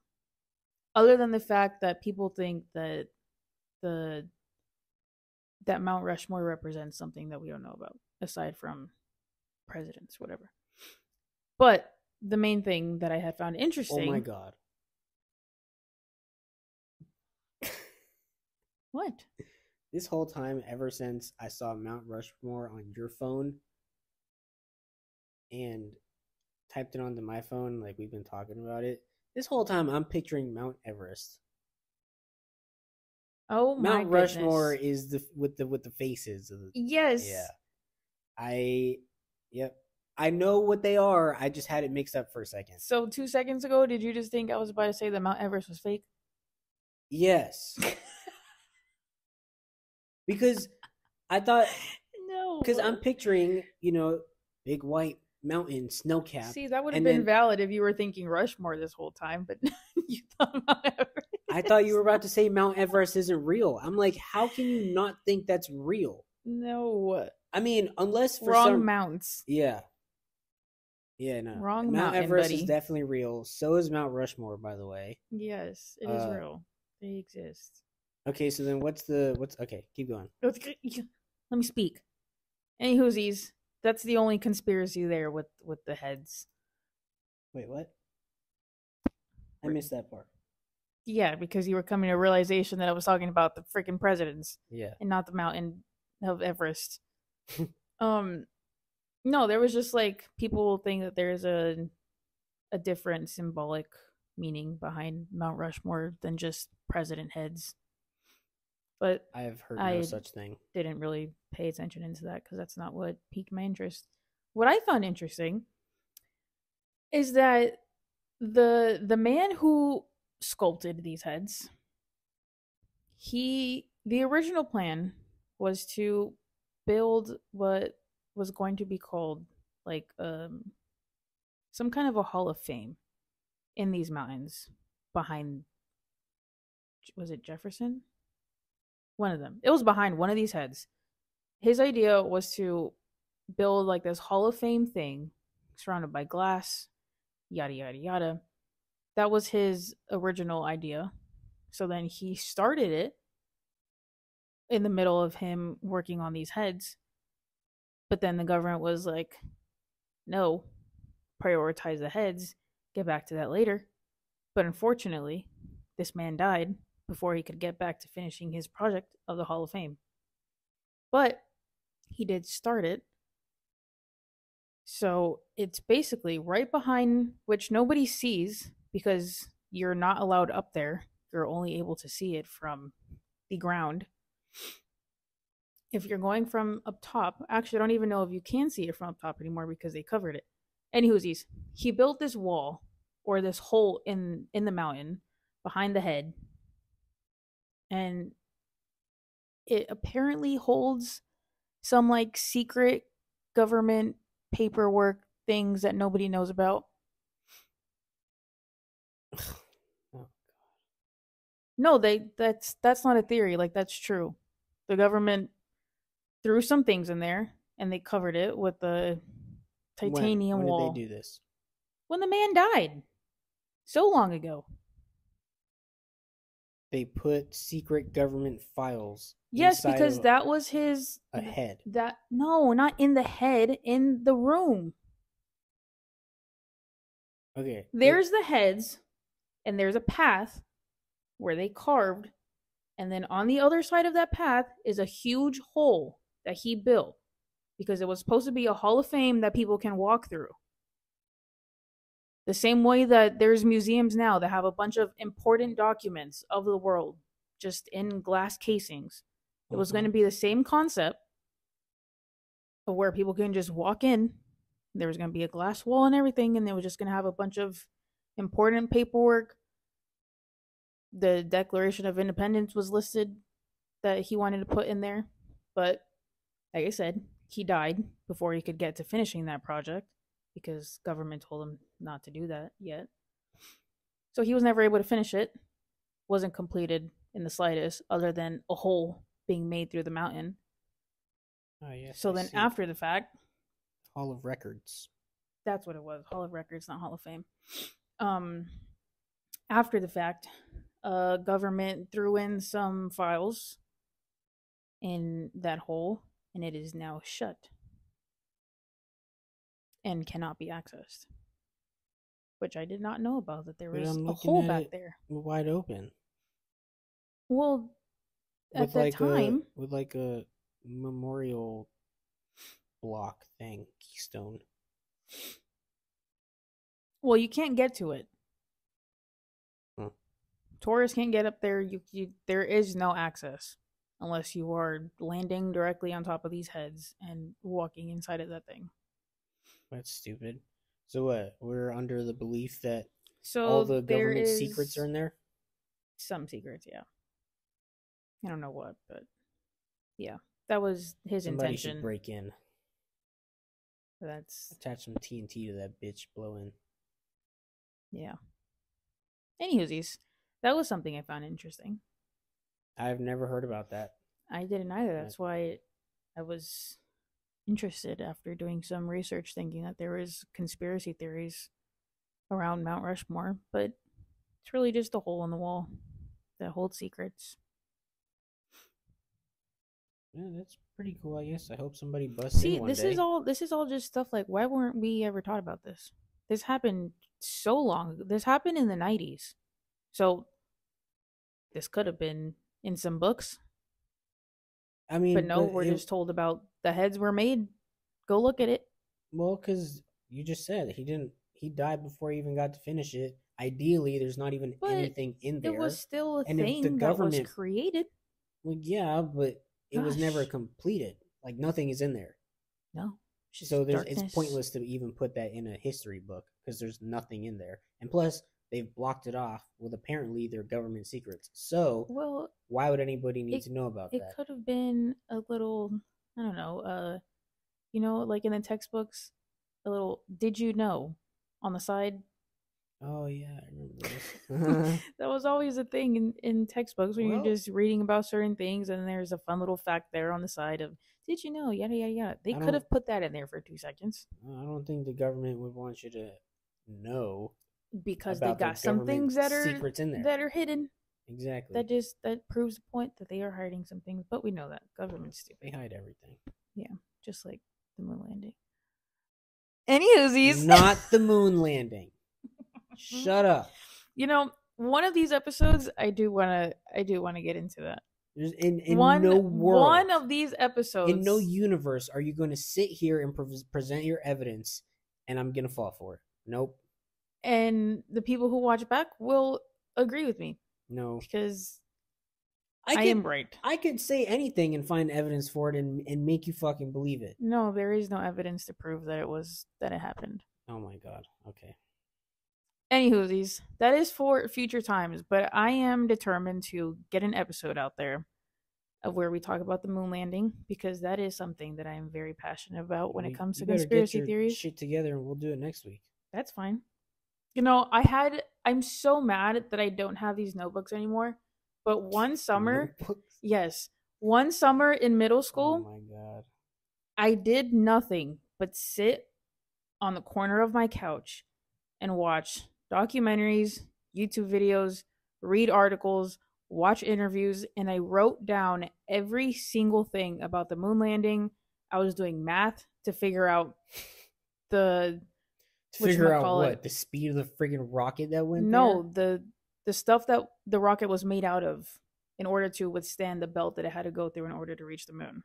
other than the fact that people think that the that Mount Rushmore represents something that we don't know about, aside from presidents, whatever. But the main thing that I had found interesting. oh my god, What? this whole time, ever since I saw Mount Rushmore on your phone and typed it onto my phone, like we've been talking about it, this whole time I'm picturing Mount Everest. Oh my Mount Rushmore goodness. is the with the with the faces of the Yes. Yeah. I yep. I know what they are. I just had it mixed up for a second. So two seconds ago, did you just think I was about to say that Mount Everest was fake? Yes. because I thought no. because I'm picturing, you know, big white mountain snow cap. See, that would have been then- valid if you were thinking Rushmore this whole time, but you thought Mount Everest. I thought you were about to say Mount Everest isn't real. I'm like, how can you not think that's real? No. I mean, unless for Wrong some mounts. Yeah. Yeah, no. Wrong Mount mountain, Everest buddy. is definitely real. So is Mount Rushmore, by the way. Yes, it is Uh, real. They exist. Okay, so then what's the what's okay, keep going. Let me speak. Any whoosies. That's the only conspiracy there with with the heads. Wait, what? I missed that part. Yeah, because you were coming to a realization that I was talking about the freaking presidents Yeah. and not the mountain of Everest. um no, there was just like people think that there's a a different symbolic meaning behind Mount Rushmore than just president heads. But I have heard no such thing. didn't really pay attention into that because that's not what piqued my interest. What I found interesting is that the the man who sculpted these heads, he the original plan was to build what was going to be called like um some kind of a hall of fame in these mountains behind was it Jefferson? One of them. It was behind one of these heads. His idea was to build like this Hall of Fame thing surrounded by glass, yada yada yada. That was his original idea. So then he started it in the middle of him working on these heads. But then the government was like, no, prioritize the heads, get back to that later. But unfortunately, this man died before he could get back to finishing his project of the Hall of Fame. But he did start it. So it's basically right behind, which nobody sees because you're not allowed up there. You're only able to see it from the ground. If you're going from up top, actually, I don't even know if you can see it from up top anymore because they covered it. Anywho's, he built this wall or this hole in in the mountain behind the head, and it apparently holds some like secret government paperwork things that nobody knows about. Oh, No, they that's that's not a theory. Like that's true. The government threw some things in there and they covered it with the When- titanium when, wall. did they do this? When the man died. So long ago. They put secret government files. Yes, because that was his a head. that no, not in the head, in the room. Okay. it- There's the heads, and there's a path where they carved, and then on the other side of that path is a huge hole that he built because it was supposed to be a hall of fame that people can walk through. The same way that there's museums now that have a bunch of important documents of the world just in glass casings. It was Mhm. going to be the same concept of where people can just walk in. There was going to be a glass wall and everything, and they were just going to have a bunch of important paperwork. The Declaration of Independence was listed that he wanted to put in there, but like I said, he died before he could get to finishing that project because government told him not to do that yet. So he was never able to finish it. Wasn't completed in the slightest, other than a hole being made through the mountain. Oh, yes, So I then see. after the fact, Hall of Records. that's what it was hall of records not hall of fame um after the fact uh government threw in some files in that hole and it is now shut and cannot be accessed which i did not know about that there But was a hole back there Wide open. well at with the like time a with like a memorial block thing, keystone. well you can't get to it Hmm. tourists can't get up there you, you there is no access unless you are landing directly on top of these heads and walking inside of that thing That's stupid. So what? We're under the belief that so all the government secrets are in there. some secrets yeah i don't know what but yeah that was his Somebody intention should break in, that's attach some TNT to that bitch, blow in. yeah anywhoosies that was something i found interesting I've never heard about that. I didn't either. That's why I was interested after doing some research, thinking that there was conspiracy theories around Mount Rushmore, but it's really just a hole in the wall that holds secrets. Yeah, that's pretty cool. I guess. I hope somebody busts See, in one this day. is all this is all just stuff like why weren't we ever taught about this? This happened so long. This happened in the nineties. So this could have been in some books. I mean, But no, we're it- just told about the heads were made. Go look at it. well, because you just said he didn't. He died before he even got to finish it. Ideally, there's not even But anything in there. It was still a And thing the that government- was created. Well, yeah, but it was never completed. Like nothing is in there. No. So there's darkness. it's pointless to even put that in a history book because there's nothing in there. And plus, they've blocked it off with apparently their government secrets. So Well, why would anybody need It- to know about it that? It could have been a little, I don't know, uh, you know, like in the textbooks, a little "Did you know?" on the side. Oh yeah, I remember this. that was always a thing in, in textbooks when Well- you're just reading about certain things, and there's a fun little fact there on the side of "Did you know?" Yada yada yada. They could have put that in there for two seconds I don't think the government would want you to know because they about the got some things that are secrets in there. that are hidden. Exactly. That just that proves the point that they are hiding some things, but we know that government's stupid, they hide everything. Yeah, just like the moon landing. Anywhoosies, Not the moon landing. Hmm? Shut up. you know, one of these episodes, I do want to, I do want to get into that. There's in, in one no world, one of these episodes in no universe are you going to sit here and pre- present your evidence, and I'm going to fall for it. Nope. and the people who watch back will agree with me No. because I, I, could, am right. I could say anything and find evidence for it and, and make you fucking believe it. No, there is no evidence to prove that it was that it happened. Oh my god. Okay. Anywho, these that is for future times, but I am determined to get an episode out there of where we talk about the moon landing because that is something that I am very passionate about when You- it comes to you get conspiracy your theories. Shit together and we'll do it next week. That's fine. You know, I had I'm so mad that I don't have these notebooks anymore. But one summer, Notebooks? yes, one summer in middle Oh school, my god. I did nothing but sit on the corner of my couch and watch documentaries, YouTube videos, read articles, watch interviews, and I wrote down every single thing about the moon landing. I was doing math to figure out the figure out what the speed of the friggin' rocket that went. no the the stuff that the rocket was made out of in order to withstand the belt that it had to go through in order to reach the moon.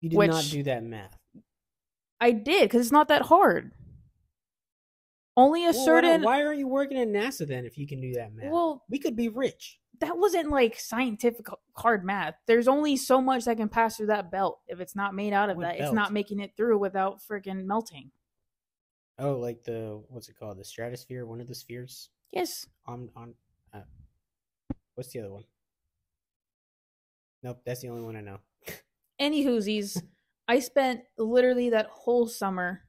you did not which- do that math. I did because it's not that hard. Only a Well, certain don't- why aren't you working at NASA then? If you can do that math, well we could be rich. that wasn't like scientific hard math. There's only so much that can pass through that belt. If it's not made out of What that, it's not making it through without freaking melting. Oh, like the what's it called? The stratosphere, one of the spheres Yes. on on. Uh, what's the other one? Nope, that's the only one I know. Any whoosies, I spent literally that whole summer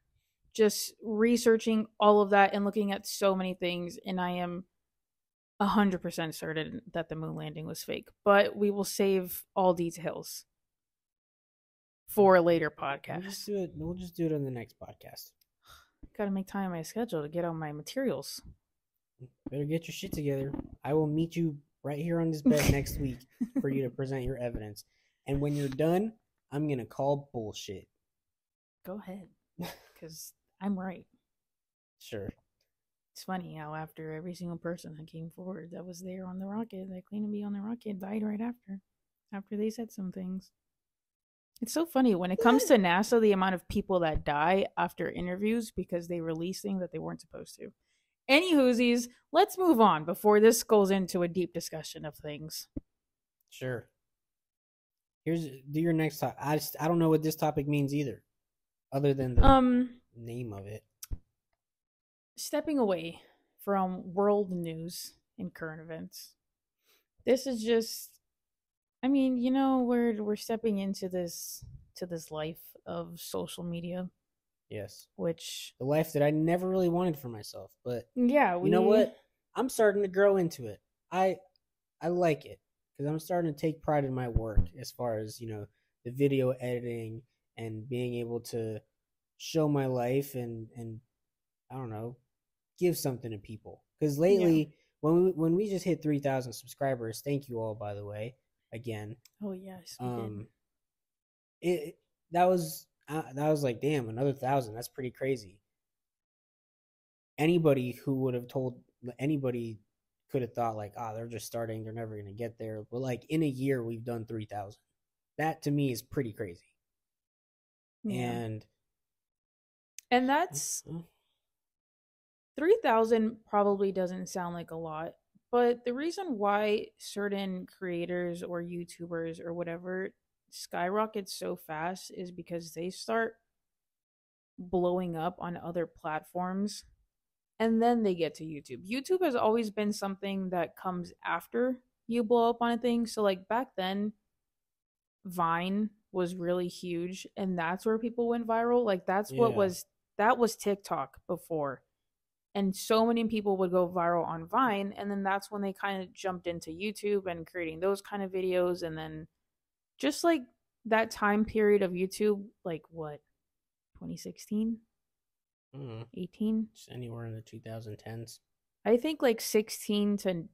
just researching all of that and looking at so many things, and I am a hundred percent certain that the moon landing was fake. But we will save all details for a later We'll just podcast. do it. We'll just do it on the next podcast. Got to make time in my schedule to get all my materials. Better get your shit together. I will meet you right here on this bed next week for you to present your evidence. And when you're done, I'm gonna call bullshit. Go ahead, because I'm right. Sure. It's funny how after every single person that came forward that was there on the rocket, that claimed to be on the rocket, died right after. After they said some things. It's so funny when it comes to NASA, the amount of people that die after interviews because they release things that they weren't supposed to. Any whoosies, let's move on before this goes into a deep discussion of things. Sure. Here's do your next topic. I just I don't know what this topic means either, other than the Um, name of it. stepping away from world news and current events. This is just I mean, you know, we're we're stepping into this to this life of social media, Yes, which the life that I never really wanted for myself, but yeah, we you know what? I'm starting to grow into it. I I like it because I'm starting to take pride in my work as far as you know the video editing and being able to show my life and and I don't know give something to people because lately when we when we just hit 3,000 subscribers, thank you all by the way again. Oh yes, Um, it that was uh, that was like damn another thousand. That's pretty crazy. Anybody who would have told anybody could have thought like, ah, they're just starting, they're never gonna get there. But like in a year, we've done three thousand. That to me is pretty crazy. Yeah. And and that's 3000 probably doesn't sound like a lot, but the reason why certain creators or YouTubers or whatever skyrocket so fast is because they start blowing up on other platforms and then they get to YouTube. YouTube has always been something that comes after you blow up on a thing. So like back then Vine was really huge and that's where people went viral. Like that's what was that was TikTok before. And so many people would go viral on Vine and then that's when they kind of jumped into YouTube and creating those kind of videos and then just like that time period of YouTube like what 2016, mm, 18? just anywhere in the 2010s. I think like 16 to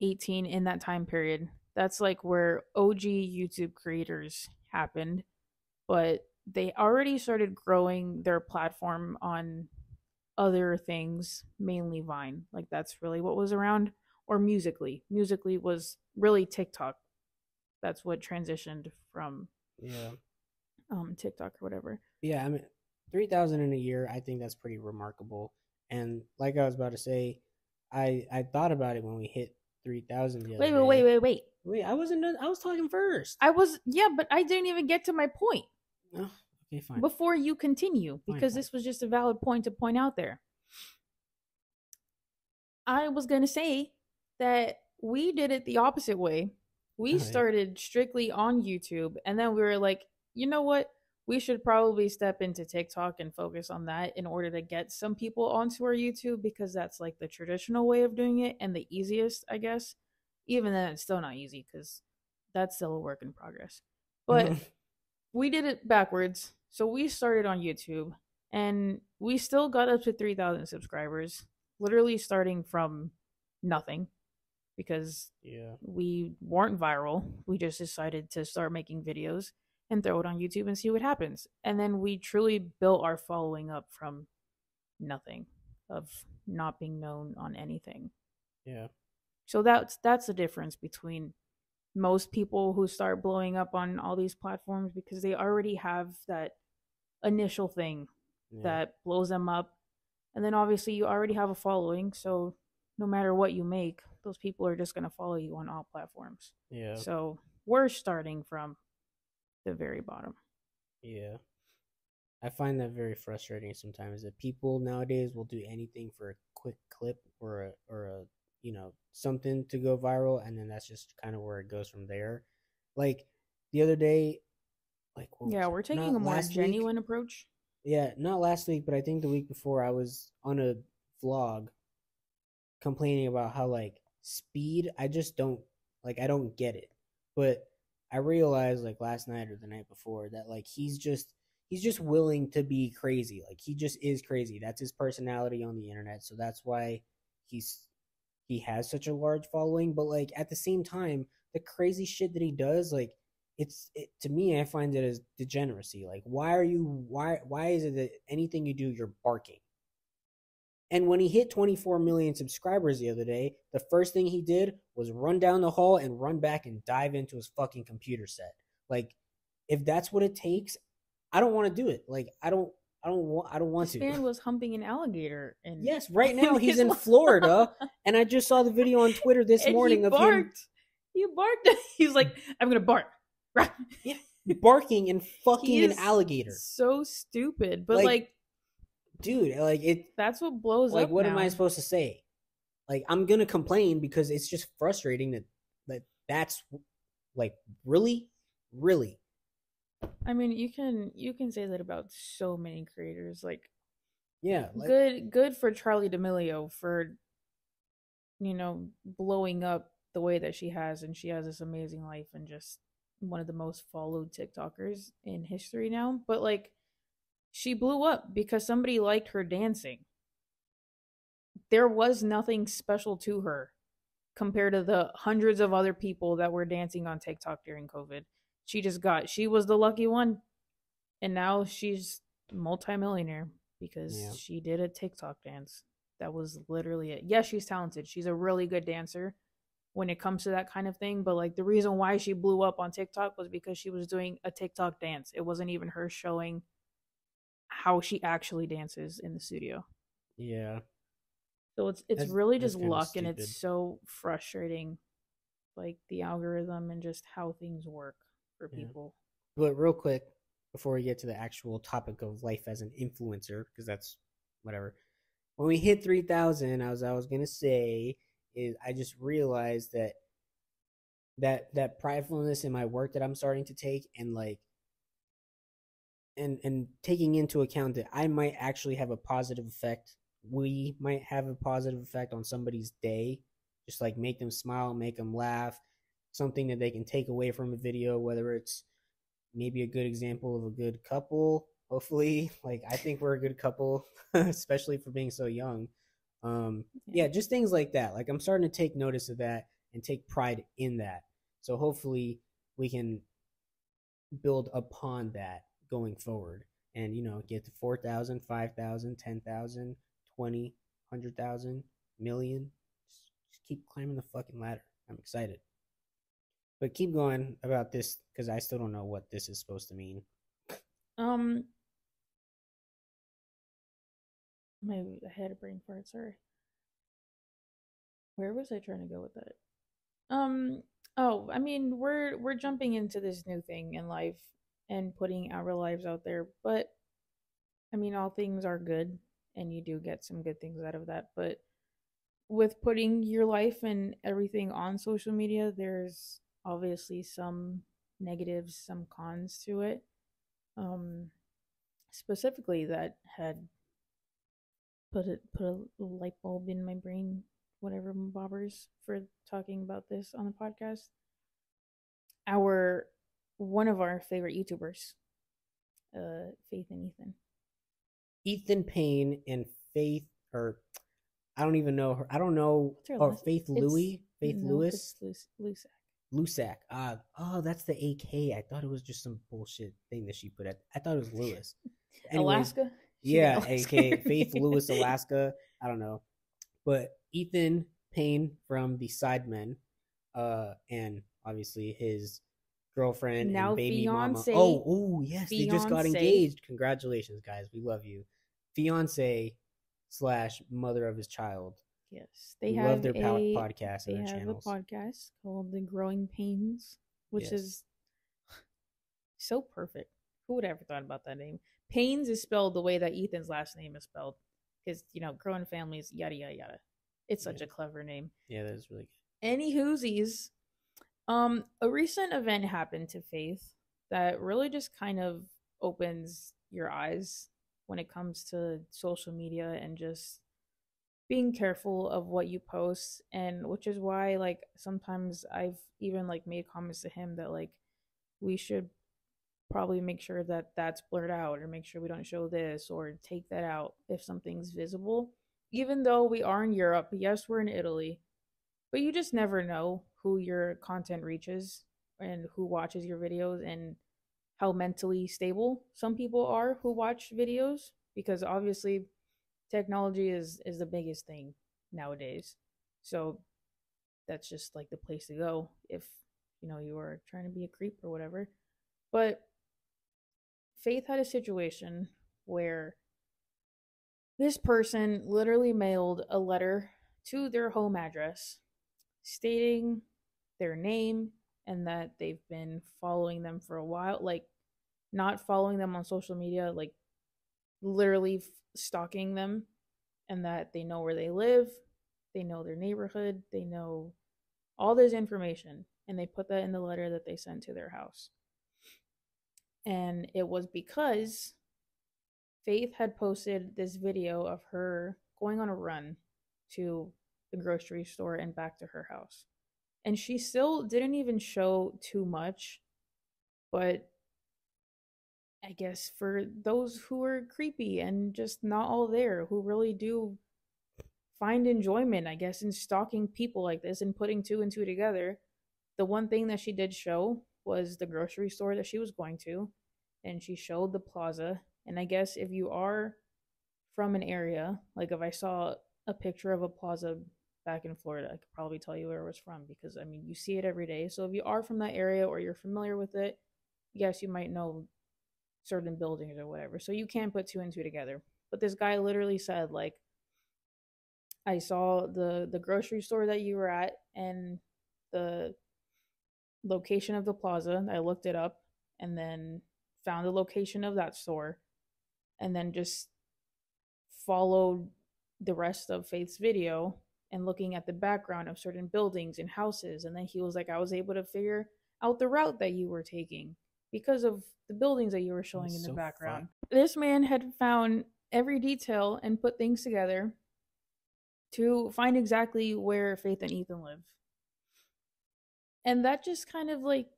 18 in that time period. That's like where OG YouTube creators happened, but they already started growing their platform on other things, mainly Vine. Like that's really what was around. or Musical.ly. Musical.ly was really TikTok. That's what transitioned from Yeah. um TikTok or whatever. Yeah, I mean, three thousand in a year. I think that's pretty remarkable. And like I was about to say, I I thought about it when we hit three thousand. Wait, wait, wait, wait, wait. wait. I wasn't. I was talking first. I was yeah, but I didn't even get to my point okay, fine. before you continue because fine. this was just a valid point to point out there. I was going to say that we did it the opposite way. We Alright. started strictly on YouTube and then we were like, you know what? We should probably step into TikTok and focus on that in order to get some people onto our YouTube because that's like the traditional way of doing it and the easiest, I guess. Even then, it's still not easy because that's still a work in progress. But we did it backwards. So we started on YouTube and we still got up to 3,000 subscribers, literally starting from nothing because yeah, we weren't viral. We just decided to start making videos and throw it on YouTube and see what happens. And then we truly built our following up from nothing, of not being known on anything. yeah, So that's that's the difference between most people who start blowing up on all these platforms because they already have that initial thing yeah. that blows them up. And then obviously you already have a following, so no matter what you make, those people are just going to follow you on all platforms. yeah, So we're starting from the very bottom. yeah. I find that very frustrating sometimes that people nowadays will do anything for a quick clip or a or a you know something to go viral, and then that's just kind of where it goes from there. Like the other day, like what Yeah, we're taking a more last week? genuine approach. Yeah, not last week, but I think the week before I was on a vlog complaining about how like speed, I just don't like I don't get it. But I realized like last night or the night before that like he's just he's just willing to be crazy. Like he just is crazy. That's his personality on the internet. So that's why he's he has such a large following, but like at the same time, the crazy shit that he does like it's it, to me i find it as degeneracy like why are you why why is it that anything you do you're barking and when he hit 24 million subscribers the other day the first thing he did was run down the hall and run back and dive into his fucking computer set like if that's what it takes i don't want to do it like i don't i don't want i don't want This to man was humping an alligator and yes right now he's in florida and i just saw the video on twitter this morning of him barked. He barked. He's like, I'm gonna bark. barking and fucking an alligator So stupid. But Like, like, dude like it that's what blows like up. what am i supposed to say like i'm gonna complain because it's just frustrating that that that's like really really I mean, you can you can say that about so many creators. Like, yeah like, good good for Charli D'Amelio for you know blowing up the way that she has, and she has this amazing life and just one of the most followed TikTokers in history now. But like, she blew up because somebody liked her dancing. There was nothing special to her compared to the hundreds of other people that were dancing on TikTok during COVID. She just got she was the lucky one. And now she's multimillionaire because Yeah. she did a TikTok dance. That was literally it. Yes, she's talented. She's a really good dancer when it comes to that kind of thing. But like the reason why she blew up on TikTok was because she was doing a TikTok dance. It wasn't even her showing how she actually dances in the studio. yeah So it's it's That's- really just luck and it's so frustrating like the algorithm and just how things work for Yeah. people. but real quick before we get to the actual topic of life as an influencer because that's whatever when we hit 3000 as i was gonna say is i just realized that that that pridefulness in my work that i'm starting to take and like and and taking into account that i might actually have a positive effect we might have a positive effect on somebody's day just like make them smile make them laugh something that they can take away from a video whether it's maybe a good example of a good couple hopefully like i think we're a good couple especially for being so young um yeah just things like that like i'm starting to take notice of that and take pride in that so hopefully we can build upon that going forward and you know get to 4000 5000 10000 20 100000 million Just keep climbing the fucking ladder. I'm excited. But keep going about this because I still don't know what this is supposed to mean. Um, my I had a brain fart. Sorry. Where was I trying to go with that? Um. Oh, I mean, we're we're jumping into this new thing in life and putting our lives out there, but I mean, all things are good, and you do get some good things out of that. But with putting your life and everything on social media, there's obviously some negatives, some cons to it. Um, specifically, that had put it put a light bulb in my brain, whatever bobbers for talking about this on the podcast. Our one of our favorite YouTubers, uh, Faith and Ethan. Ethan Payne and Faith, or I don't even know her. I don't know. Or last- Faith Louis, Faith no, Lewis, Lusac. Lusac. Uh, oh, that's the AK. I thought it was just some bullshit thing that she put at. I thought it was Lewis. Anyways, Alaska. She Yeah, got Alaska. AK Faith Lewis, Alaska. I don't know, but Ethan Payne from the Sidemen, uh, and obviously his girlfriend Now and baby fiance. mama. Oh, oh yes, they just got engaged. Congratulations, guys. We love you. Fiance slash mother of his child. Yes, they we have love their a pod- podcast they and their have channels. a podcast called The Growing Pains, which Yes. is so perfect. Who would have ever thought about that name? Pains is spelled the way that Ethan's last name is spelled, because you know, growing families, yada yada yada. It's such Yeah. a clever name. Yeah, that is really good. Any whoosies, um, a recent event happened to Faith that really just kind of opens your eyes when it comes to social media and just being careful of what you post and which is why like sometimes I've even like made comments to him that like we should probably make sure that that's blurred out or make sure we don't show this or take that out if something's visible. Even though we are in Europe yes we're in Italy but you just never know who your content reaches and who watches your videos and how mentally stable some people are who watch videos because obviously technology is is the biggest thing nowadays. So that's just like the place to go if you know you are trying to be a creep or whatever. But faith had a situation where this person literally mailed a letter to their home address stating their name and that they've been following them for a while like not following them on social media like literally stalking them and that they know where they live they know their neighborhood they know all this information and they put that in the letter that they sent to their house and it was because faith had posted this video of her going on a run to the grocery store and back to her house. And she still didn't even show too much but i guess for those who are creepy and just not all there who really do find enjoyment i guess in stalking people like this and putting two and two together the one thing that she did show was the grocery store that she was going to and she showed the plaza and i guess if you are from an area like if i saw a picture of a plaza back in Florida, I could probably tell you where it was from because I mean, you see it every day. So if you are from that area or you're familiar with it, yes, you might know certain buildings or whatever. So you can put two and two together. But this guy literally said like I saw the the grocery store that you were at and the location of the plaza. I looked it up and then found the location of that store and then just followed the rest of Faith's video and looking at the background of certain buildings and houses. And then he was like, I was able to figure out the route that you were taking because of the buildings that you were showing That's in the so background. This man had found every detail and put things together to find exactly where Faith and Ethan live. And that just kind of like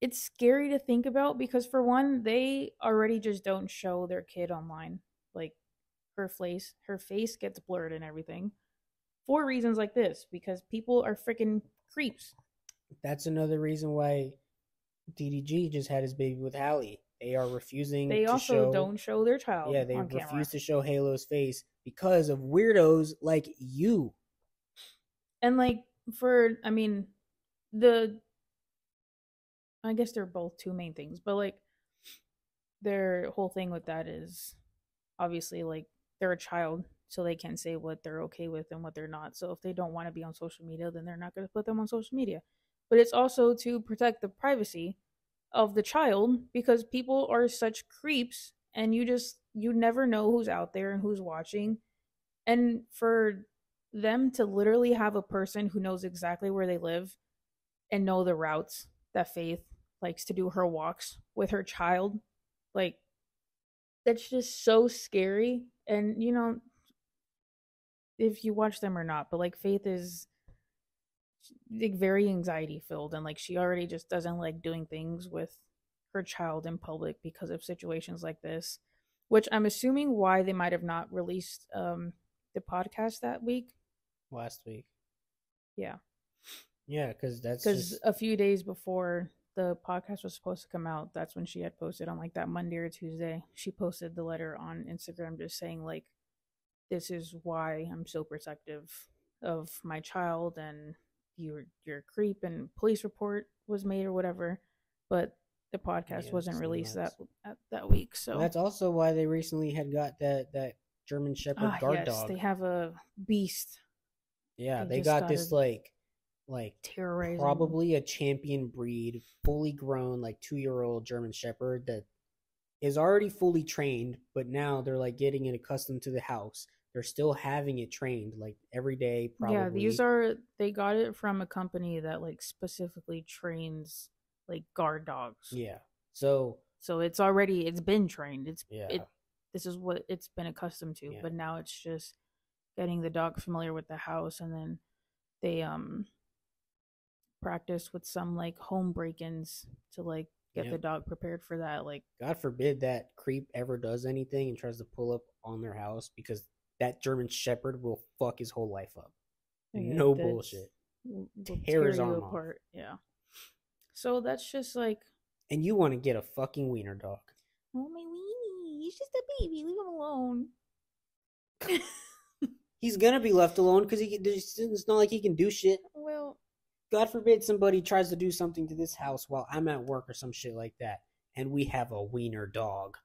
it's scary to think about because for one, they already just don't show their kid online. Like her face, her face gets blurred and everything. For reasons like this, because people are freaking creeps. That's another reason why DDG just had his baby with Halle. They are refusing. They to also show, don't show their child Yeah, they refuse camera. to show Halo's face because of weirdos like you. and like for I mean the I guess they're both two main things, but like their whole thing with that is obviously like they're a child, so they can say what they're okay with and what they're not. So if they don't want to be on social media, then they're not going to put them on social media. But it's also to protect the privacy of the child because people are such creeps and you just you never know who's out there and who's watching. And for them to literally have a person who knows exactly where they live and know the routes that Faith likes to do her walks with her child, like that's just so scary. And you know, if you watch them or not, but like Faith is like very anxiety filled and like she already just doesn't like doing things with her child in public because of situations like this which i'm assuming why they might have not released um the podcast that week last week. yeah Yeah, because that's because just, a few days before the podcast was supposed to come out that's when she had posted on like that monday or tuesday she posted the letter on instagram just saying like this is why i'm so protective of my child and your your creep and police report was made or whatever but the podcast Yeah, wasn't released that nuts. that, that week so that's also why they recently had got that that German Shepherd Ah, guard yes, dog. they have a beast yeah, they they just got this gotta like like terrorizing probably a champion breed, fully grown, like two year old German Shepherd that is already fully trained, but now they're like getting it accustomed to the house. They're still having it trained like every day. Probably. yeah these are they got it from a company that like specifically trains like guard dogs Yeah. So so it's already it's been trained it's yeah, it this is what it's been accustomed to Yeah. but now it's just getting the dog familiar with the house and then they um practice with some like home break-ins to like get the dog prepared for that like God forbid that creep ever does anything and tries to pull up on their house because that German Shepherd will fuck his whole life up. yeah, no bullshit. will- Tear his arm off. yeah so that's just like And you want to get a fucking wiener dog. oh my weenie he's just a baby leave him alone He's gonna be left alone because he. can- It's not like he can do shit. Well God forbid somebody tries to do something to this house while I'm at work or some shit like that, and we have a wiener dog.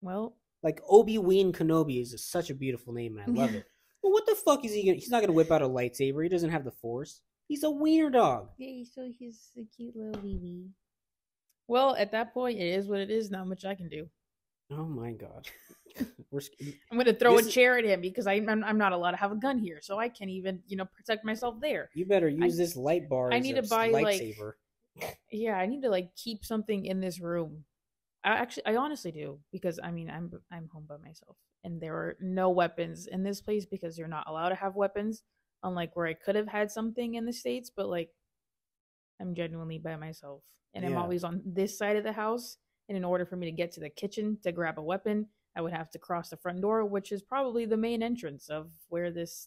well Like Obi Wan Kenobi is such a beautiful name, and I love it. But what the fuck is he gonna? He's not gonna whip out a lightsaber. He doesn't have the Force. He's a wiener dog. Yeah, so he's a cute little baby. Well, at that point, it is what it is. Not much I can do. Oh my god. We're sc- I'm gonna throw This a chair at him because I, I'm I'm not allowed to have a gun here, so I can't even you know protect myself there. you better use this light bar. I need to buy, like- lightsaber. Yeah, I need to like keep something in this room. I actually, I honestly do because I mean I'm I'm home by myself, and there are no weapons in this place because you're not allowed to have weapons. Unlike where I could have had something in the states, but like I'm genuinely by myself, and I'm always on this side of the house. And in order for me to get to the kitchen to grab a weapon, I would have to cross the front door, which is probably the main entrance of where this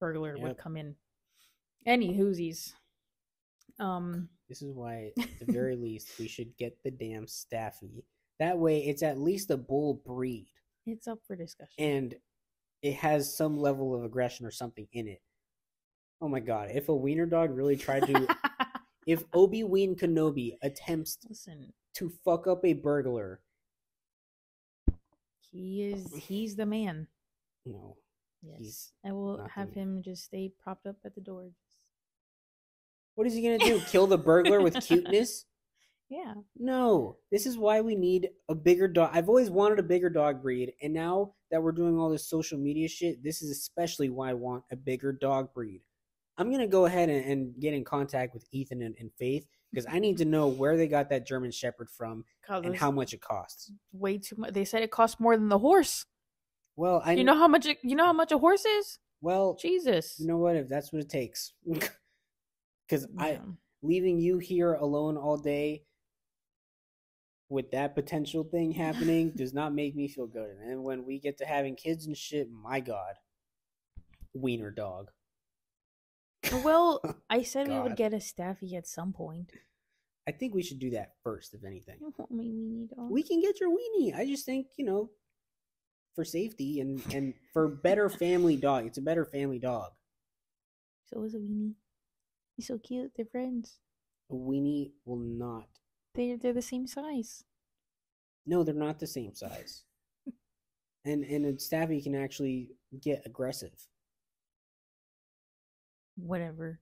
burglar would come in. Any whoosies. Um, This is why, at the very least, we should get the damn staffy. That way, it's at least a bull breed, it's up for discussion. and it has some level of aggression or something in it. Oh my god! If a wiener dog really tried to, if Obi Wan Kenobi attempts Listen, to fuck up a burglar, he is he's the man. no, Yes. I will not have the- him just stay propped up at the door. what is he gonna do? Kill the burglar with cuteness? Yeah. No, this is why we need a bigger dog. I've always wanted a bigger dog breed, and now that we're doing all this social media shit, this is especially why I want a bigger dog breed. I'm gonna go ahead and, and get in contact with Ethan and, and Faith because I need to know where they got that German Shepherd from and how much it costs. way too much. They said it costs more than the horse. Well, I you know how much it, you know how much a horse is? Well, Jesus. you know what? If that's what it takes, because I Yeah. leaving you here alone all day with that potential thing happening does not make me feel good. And when we get to having kids and shit, my god, wiener dog. Well, I said we God. would get a staffy at some point. I think we should do that first, if anything. I want my weenie dog. We can get your weenie. I just think you know, for safety and and for better family dog. It's a better family dog. So is a weenie. He's so cute. They're friends. A weenie will not. They're they're the same size. No, they're not the same size. and and a staffy can actually get aggressive. Whatever.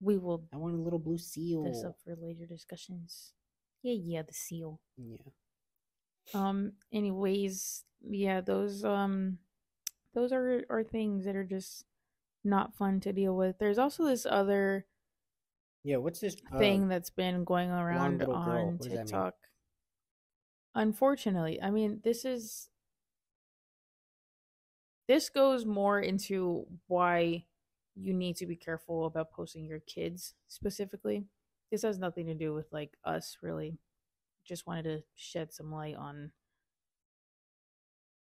We will I want a little blue seal. this up for later discussions. Yeah, yeah, the seal. Yeah. Um. Anyways, yeah, those um, those are are things that are just not fun to deal with. There's also this other Yeah. What's this uh, thing that's been going around on What does that? TikTok. Unfortunately, I mean, this is this goes more into why you need to be careful about posting your kids specifically. This has nothing to do with like us really. Just wanted to shed some light on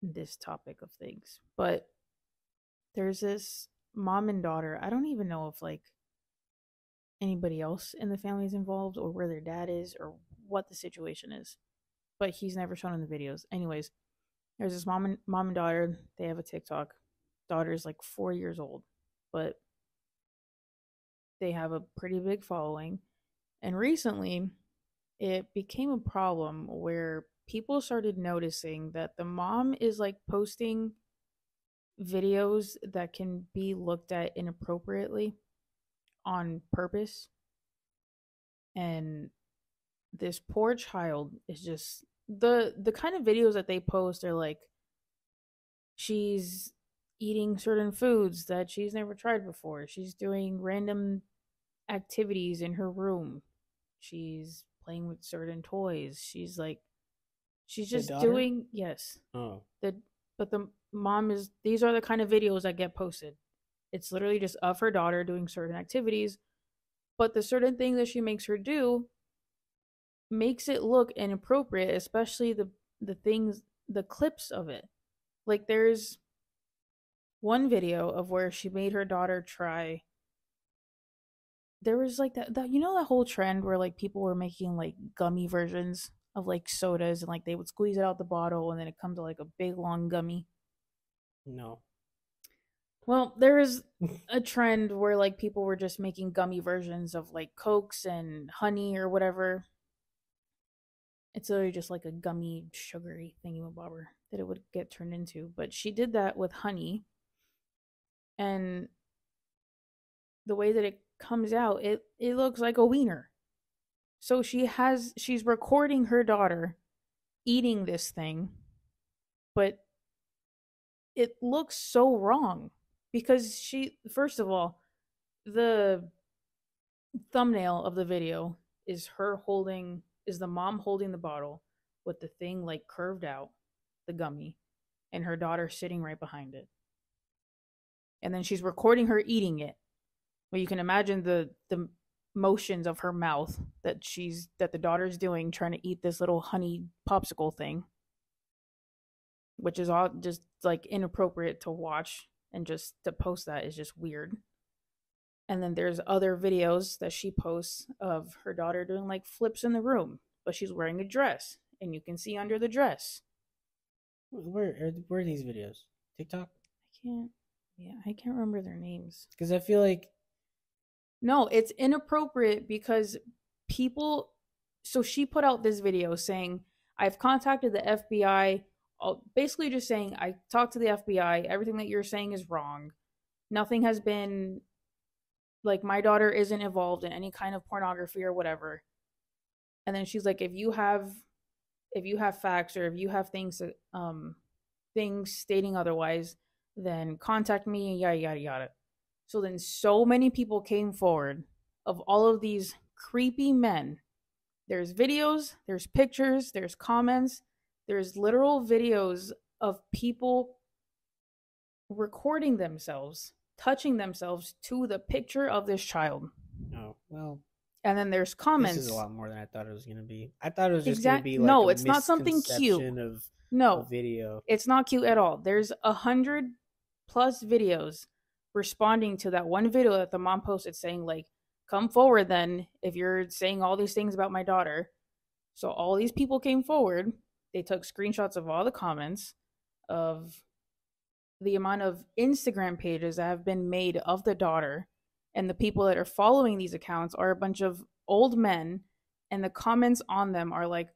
this topic of things. But there's this mom and daughter. I don't even know if like anybody else in the family is involved or where their dad is or what the situation is. But he's never shown in the videos. Anyways, there's this mom and mom and daughter. They have a TikTok. Daughter's like four years old, but they have a pretty big following. And recently, it became a problem where people started noticing that the mom is like posting videos that can be looked at inappropriately on purpose. And this poor child is just the the kind of videos that they post are like she's eating certain foods that she's never tried before. She's doing random activities in her room. She's playing with certain toys. She's like she's just doing yes. Oh. The but the mom is these are the kind of videos that get posted. It's literally just of her daughter doing certain activities, but the certain things that she makes her do makes it look inappropriate, especially the the things the clips of it. Like there's one video of where she made her daughter try there was like that, that you know that whole trend where like people were making like gummy versions of like sodas and like they would squeeze it out the bottle and then it comes to like a big long gummy. No. Well, there is a trend where like people were just making gummy versions of like cokes and honey or whatever. It's literally just like a gummy, sugary thingy bobber that it would get turned into. But she did that with honey, and the way that it comes out, it it looks like a wiener. So she has she's recording her daughter eating this thing, but it looks so wrong because she first of all the thumbnail of the video is her holding is the mom holding the bottle with the thing like curved out the gummy and her daughter sitting right behind it and then she's recording her eating it well you can imagine the the motions of her mouth that she's that the daughter's doing trying to eat this little honey popsicle thing which is all just like inappropriate to watch and just to post that is just weird. And then there's other videos that she posts of her daughter doing like flips in the room, but she's wearing a dress and you can see under the dress. Where are, where are these videos? TikTok? I can't yeah, I can't remember their names. Because I feel like No, it's inappropriate because people so she put out this video saying, I've contacted the FBI, basically just saying, I talked to the FBI, everything that you're saying is wrong. Nothing has been, like, my daughter isn't involved in any kind of pornography or whatever. And then she's like, if you have, if you have facts or if you have things, that, um, things stating otherwise, then contact me and yada, yada, yada. So then so many people came forward of all of these creepy men. There's videos, there's pictures, there's comments, there's literal videos of people recording themselves, touching themselves to the picture of this child. oh well, And then there's comments. this is a lot more than I thought it was gonna be. I thought it was just Exact- gonna be like no, a it's not something cute. Of No, video. it's not cute at all. There's a hundred plus videos responding to that one video that the mom posted saying like, "Come forward then if you're saying all these things about my daughter." So all these people came forward. They took screenshots of all the comments. of the amount of Instagram pages that have been made of the daughter and the people that are following these accounts are a bunch of old men and the comments on them are like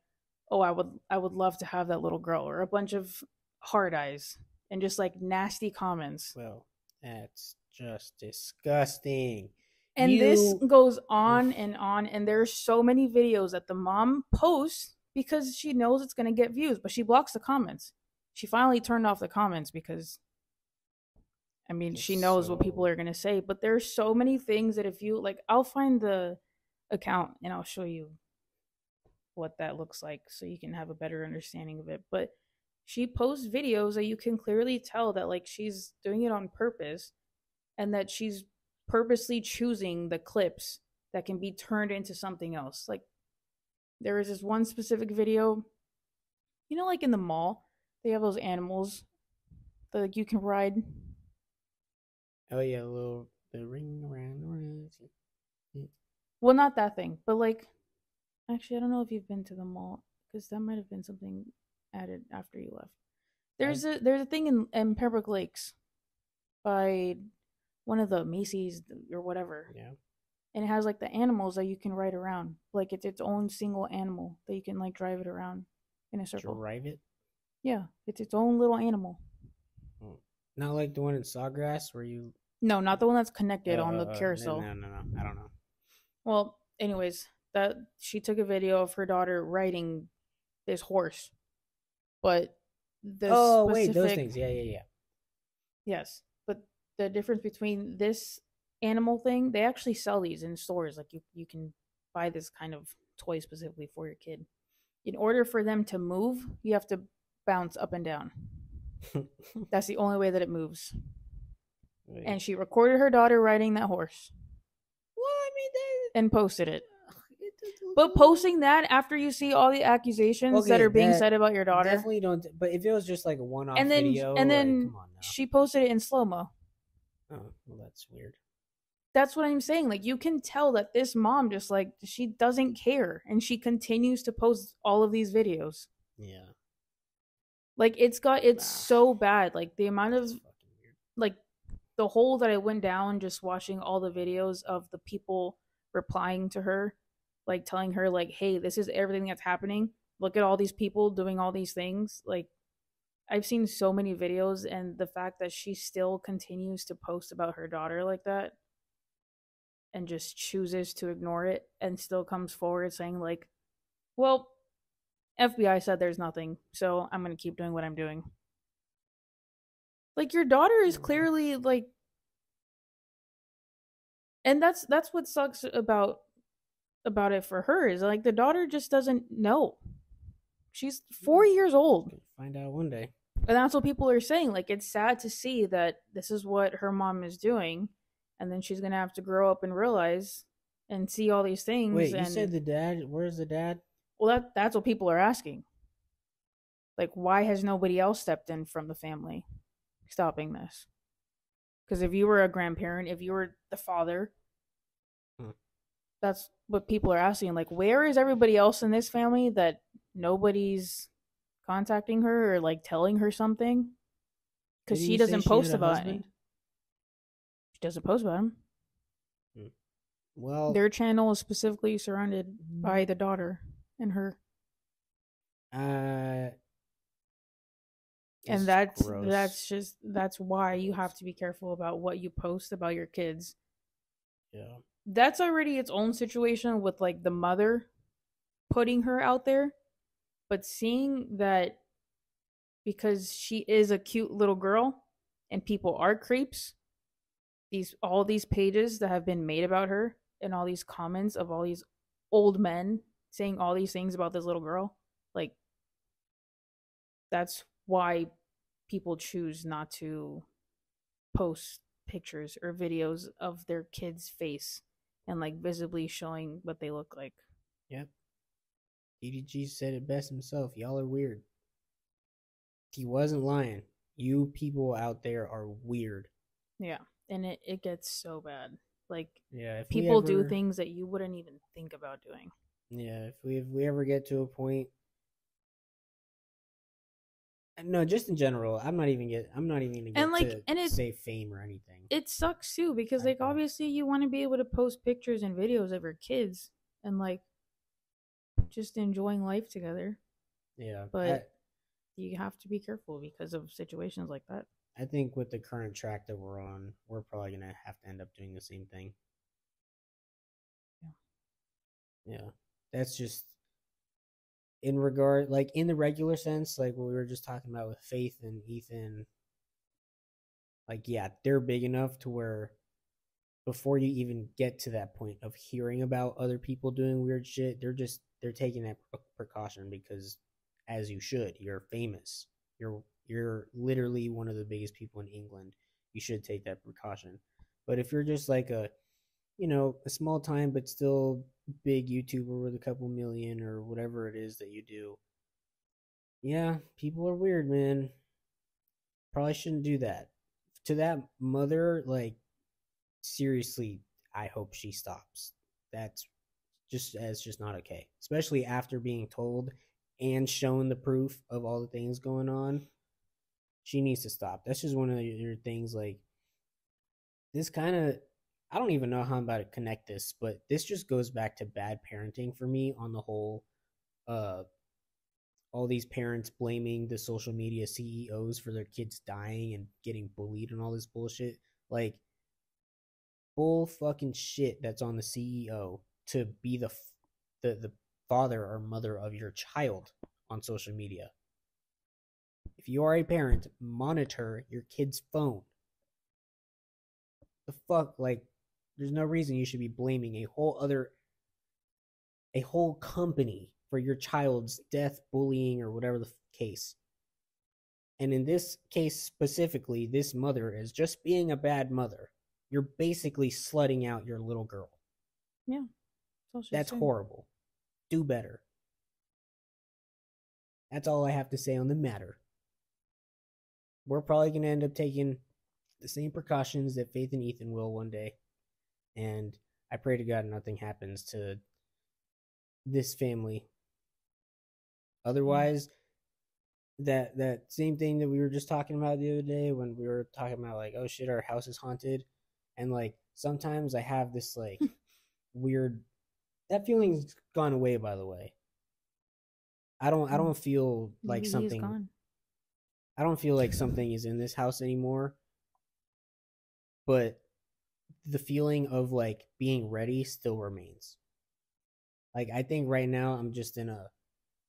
oh i would i would love to have that little girl or a bunch of hard eyes and just like nasty comments. Well, that's just disgusting. and this goes on and on and there's so many videos that the mom posts because she knows it's going to get views but she blocks the comments. She finally turned off the comments because i mean she It's knows what people are going to say but there's so many things that if you like i'll find the account and i'll show you what that looks like so you can have a better understanding of it but she posts videos that you can clearly tell that like she's doing it on purpose and that she's purposely choosing the clips that can be turned into something else. Like there is this one specific video, you know, like in the mall, they have those animals that like you can ride. Oh yeah, little the ring around the. Well, not that thing, but like actually, I don't know if you've been to the mall because that might have been something added after you left. There's a there's a thing in, in Pembroke Lakes by one of the Macy's or whatever. Yeah. and it has like the animals that you can ride around. Like it's its own single animal that you can like drive it around in a circle. Drive it. Yeah, it's its own little animal. Not like the one in Sawgrass where you No, not the one that's connected on the Uh, uh, carousel. No, no, no. I don't know. Well, anyways, that she took a video of her daughter riding this horse, but the oh wait, those things. Yeah, yeah, yeah. Yes, but the difference between this animal thing, they actually sell these in stores. Like you, you can buy this kind of toy specifically for your kid. In order for them to move, you have to bounce up and down. That's the only way that it moves. And she recorded her daughter riding that horse well, I mean, that, and posted it. But posting that after you see all the accusations that are being that said about your daughter, definitely don't. But if it was just like a one-off and then video, and like, then now. she posted it in slow mo. Oh, well, that's weird. that's what I'm saying. Like you can tell that this mom just like she doesn't care and she continues to post all of these videos. Yeah, Like it's got it's Ah. so bad. Like the amount of that's fucking weird. like the hole that I went down just watching all the videos of the people replying to her, like telling her like, "Hey, this is everything that's happening. Look at all these people doing all these things." Like I've seen so many videos and the fact that she still continues to post about her daughter like that and just chooses to ignore it and still comes forward saying like, "Well, FBI said there's nothing, so I'm going to keep doing what I'm doing." Like your daughter is clearly like and that's that's what sucks about about it for her is like the daughter just doesn't know. She's 4 years old. Find out one day. And that's what people are saying. Like it's sad to see that this is what her mom is doing and then she's going to have to grow up and realize and see all these things Wait, and you said the dad? Where's the dad? well that that's what people are asking. Like why has nobody else stepped in from the family stopping this? Cuz if you were a grandparent, if you were the father, Hmm. That's what people are asking like where is everybody else in this family that nobody's contacting her or like telling her something? Cuz she doesn't post a about it. She doesn't post about him. Well, Their channel is specifically surrounded Mm-hmm. by the daughter and her. uh, and that's gross. that's just that's why you have to be careful about what you post about your kids yeah. That's already its own situation with like the mother putting her out there but seeing that because she is a cute little girl and people are creeps these all these pages that have been made about her and all these comments of all these old men saying all these things about this little girl like that's why people choose not to post pictures or videos of their kid's face and like visibly showing what they look like. Yep. DDG said it best himself. Y'all are weird. He wasn't lying. You people out there are weird. Yeah. And it, it gets so bad. Like Yeah. People do things that you wouldn't even think about doing. Yeah. If we if we ever get to a point, No, just in general. I'm not even get. I'm not even gonna get And, like, to and it- say fame or anything. it sucks too because I like know. obviously you want to be able to post pictures and videos of your kids and like just enjoying life together yeah, but- you have to be careful because of situations like that I, I think with the current track that we're on, we're probably gonna have to end up doing the same thing. Yeah. Yeah, that's just in regard, like in the regular sense, like what we were just talking about with Faith and Ethan. Like, yeah, they're big enough to where before you even get to that point of hearing about other people doing weird shit, they're just they're taking that pre- precaution because, as you should, you're famous. You're you're literally one of the biggest people in England. You should take that precaution. But if you're just like a, you know, a small time but still big YouTuber with a couple million or whatever it is that you do, yeah, people are weird, man. Probably shouldn't do that. To that mother, like, seriously, I hope she stops. That's just that's just not okay. Especially after being told and shown the proof of all the things going on. She needs to stop. That's just one of your things like this kind of I don't even know how I'm about to connect this, but this just goes back to bad parenting for me on the whole uh all these parents blaming the social media CEOs for their kids dying and getting bullied and all this bullshit. Like bull fucking shit that's on the CEO to be the the the father or mother of your child on social media. If you are a parent, monitor your kid's phone. The fuck like there's no reason you should be blaming a whole other a whole company for your child's death, bullying or whatever the case. And in this case specifically, this mother is just being a bad mother. You're basically slutting out your little girl. That's That's horrible. Do better. That's all I have to say on the matter. We're probably going to end up taking the same precautions that Faith and Ethan will one day. And I pray to God nothing happens to this family. Otherwise, that that same thing that we were just talking about the other day when we were talking about like, oh shit, our house is haunted. And like sometimes I have this like weird that feeling's gone away by the way. I don't i don't feel like Maybe something i don't feel like something is in this house anymore. But the feeling of like being ready still remains. Like i think right now i'm just in a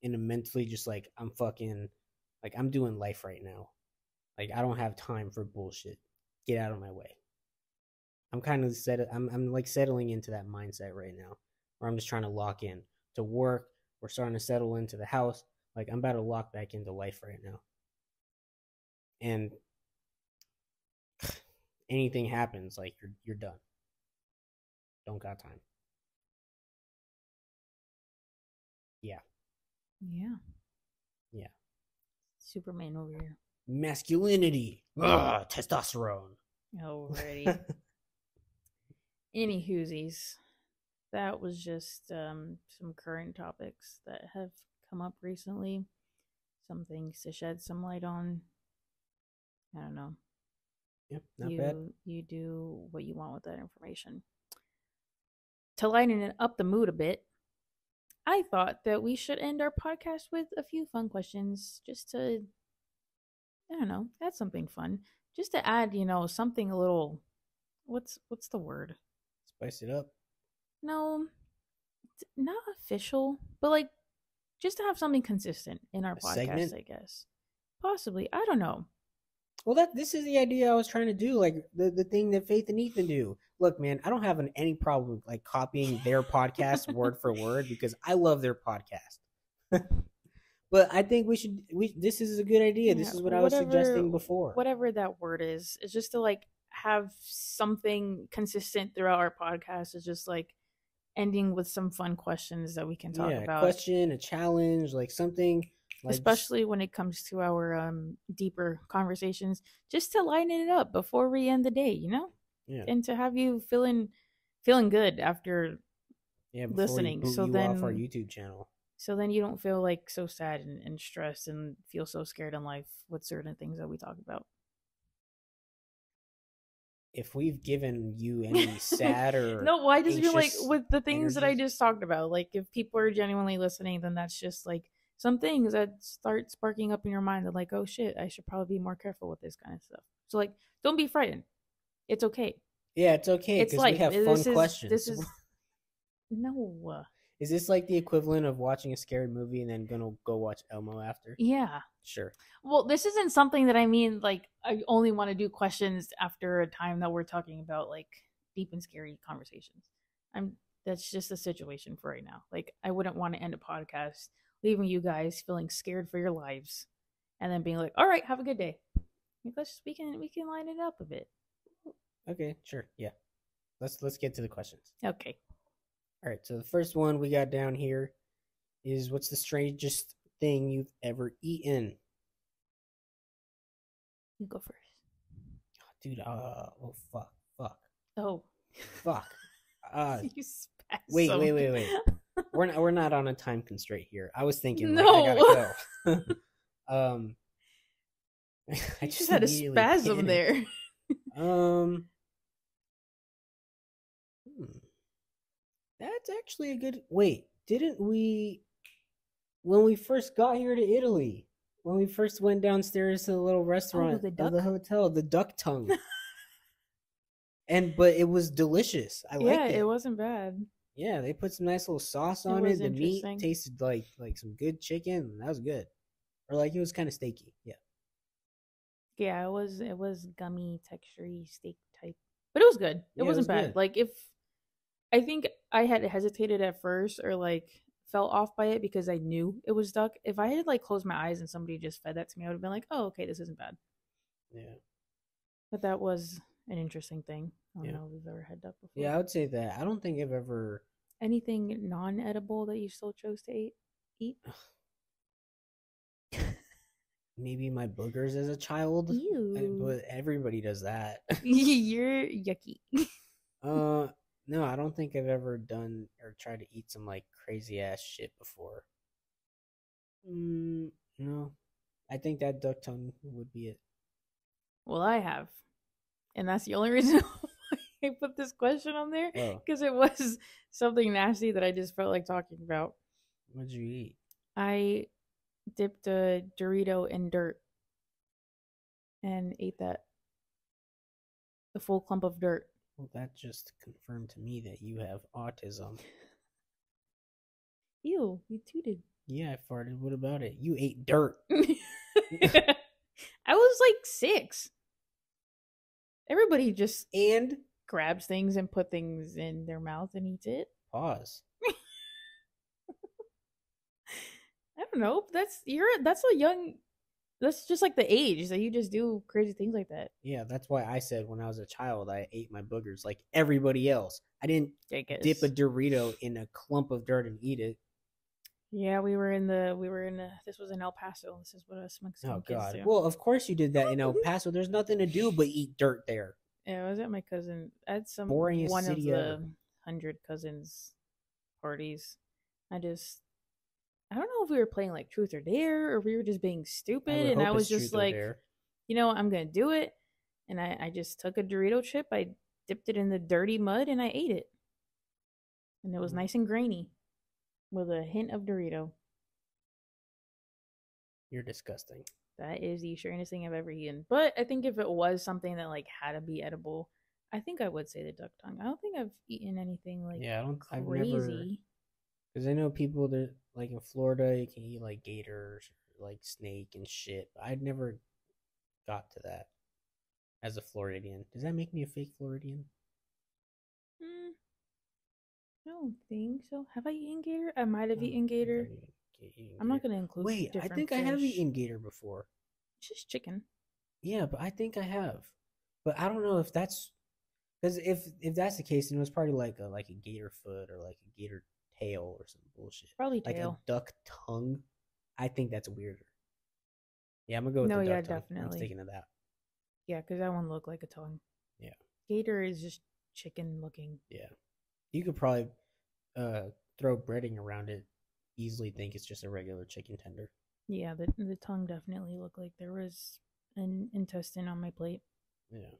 in a mentally just like i'm fucking like i'm doing life right now. Like i don't have time for bullshit. Get out of my way. I'm kind of set i'm, I'm like settling into that mindset right now where i'm just trying to lock in to work. We're starting to settle into the house. Like i'm about to lock back into life right now. And anything happens like you're you're done don't got time Yeah. Yeah. Yeah. Superman over here. masculinity Ugh, testosterone Alrighty. Any whoosies. That was just um, some current topics that have come up recently. Some things to shed some light on. I don't know. Yep not you bad you do what you want with that information. To lighten it up the mood a bit, I thought that we should end our podcast with a few fun questions just to I don't know, add something fun. Just to add, you know, something a little what's what's the word? spice it up No, not official, but like just to have something consistent in our A podcast, segment? I guess. Possibly. I don't know. Well, that this is the idea I was trying to do, like the the thing that Faith and Ethan do. Look, man, I don't have an, any problem with like copying their podcast word for word because I love their podcast. but I think we should. We this is a good idea. This is what I was suggesting before. whatever that word is is just to like have something consistent throughout our podcast is just like ending with some fun questions that we can talk yeah, about question, a challenge, like something. Like especially when it comes to our um deeper conversations just to lighten it up before we end the day you know yeah, and to have you feeling feeling good after yeah, listening, so you off our YouTube channel. So then you don't feel like so sad and, and stressed and feel so scared in life with certain things that we talk about. If we've given you any sad or no, I just feel like with the things that I just talked about, like if people are genuinely listening, then that's just like some things that start sparking up in your mind that like, oh shit, I should probably be more careful with this kind of stuff. So like, don't be frightened. It's okay. Yeah, it's okay it's like we have this fun is, questions. This is no. Is this like the equivalent of watching a scary movie and then gonna go watch Elmo after? Yeah. Sure. Well, this isn't something that I mean like I only want to do questions after a time that we're talking about like deep and scary conversations. I'm that's just the situation for right now. Like I wouldn't want to end a podcast leaving you guys feeling scared for your lives and then being like, "All right, have a good day." Let's we can we can line it up a bit. Okay, sure. Yeah. Let's let's get to the questions. Okay. All right. So the first one we got down here is what's the strangest thing you've ever eaten? You go first. Dude, uh oh fuck. Fuck. Oh. Fuck. Uh you spasm. wait, wait, wait, wait. We're not we're not on a time constraint here. I was thinking like, No. I gotta go. um I You just had a spasm panicked. there. Um, hmm. that's actually a good. Wait, didn't we? When we first got here to Italy, when we first went downstairs to the little restaurant the of the hotel, the duck tongue, and but it was delicious. I yeah, liked it. it wasn't bad. Yeah, they put some nice little sauce on it. was The meat tasted like like some good chicken. That was good, or like it was kind of steaky. Yeah. Yeah, it was it was gummy, textury steak type, but it was good. It Yeah, wasn't was bad. good. Like if I think I had hesitated at first or like fell off by it because I knew it was duck. If I had like closed my eyes and somebody just fed that to me, I would have been like, "Oh, okay, this isn't bad." Yeah. But that was an interesting thing. I don't Yeah. know if we've ever had duck before. Yeah, I would say that. I don't think I've ever. Anything non-edible that you still chose to eat? Eat? maybe my boogers as a child. Ew. But everybody does that. You're yucky. uh no, I don't think I've ever done or tried to eat some like crazy ass shit before. Mm, no. I think that duck tongue would be it. Well, I have. And that's the only reason I put this question on there Oh, because it was something nasty that I just felt like talking about. what'd you eat? I dipped a Dorito in dirt and ate that. The full clump of dirt. Well, that just confirmed to me that you have autism. Ew, you tooted. Yeah, I farted. What about it? You ate dirt. I was like six. Everybody just And grabs things and put things in their mouth and eats it. pause. I don't know. That's you're that's a young that's just like the age that you just do crazy things like that. Yeah, that's why I said when I was a child I ate my boogers like everybody else. I didn't I dip a Dorito in a clump of dirt and eat it. yeah, we were in the we were in the, this was in El Paso. This is what us Mexican Oh god. do. Well, of course you did that in El Paso. There's nothing to do but eat dirt there. Yeah, I was at my cousin at some Boringest one of the ever. hundred cousins parties. I just I don't know if we were playing like truth or dare or we were just being stupid and I was just like you know, I'm gonna do it. And I, I just took a Dorito chip, I dipped it in the dirty mud, and I ate it. And it was Mm. nice and grainy with a hint of Dorito. you're disgusting. That is the strangest thing I've ever eaten. But I think if it was something that like had to be edible, I think I would say the duck tongue. I don't think I've eaten anything like yeah, I don't I've never crazy. because I know people that like in Florida you can eat like gators like snake and shit. I'd never got to that as a Floridian. Does that make me a fake Floridian? Mm, I don't think so. Have I eaten gator? I might have I eaten gator. I'm not gonna include. Wait, I think I have fish. eaten gator before. It's just chicken. Yeah, but I think I have. But I don't know if that's because if if that's the case, then it was probably like a like a gator foot or like a gator tail or some bullshit. Probably Like tail. a duck tongue. I think that's weirder. Yeah, I'm gonna go with No, the duck yeah, tongue. I'm definitely. sticking to that. Yeah, because that one looked like a tongue. Yeah. Gator is just chicken looking. Yeah, you could probably uh throw breading around it easily think it's just a regular chicken tender. Yeah, the the tongue definitely looked like there was an intestine on my plate. Yeah.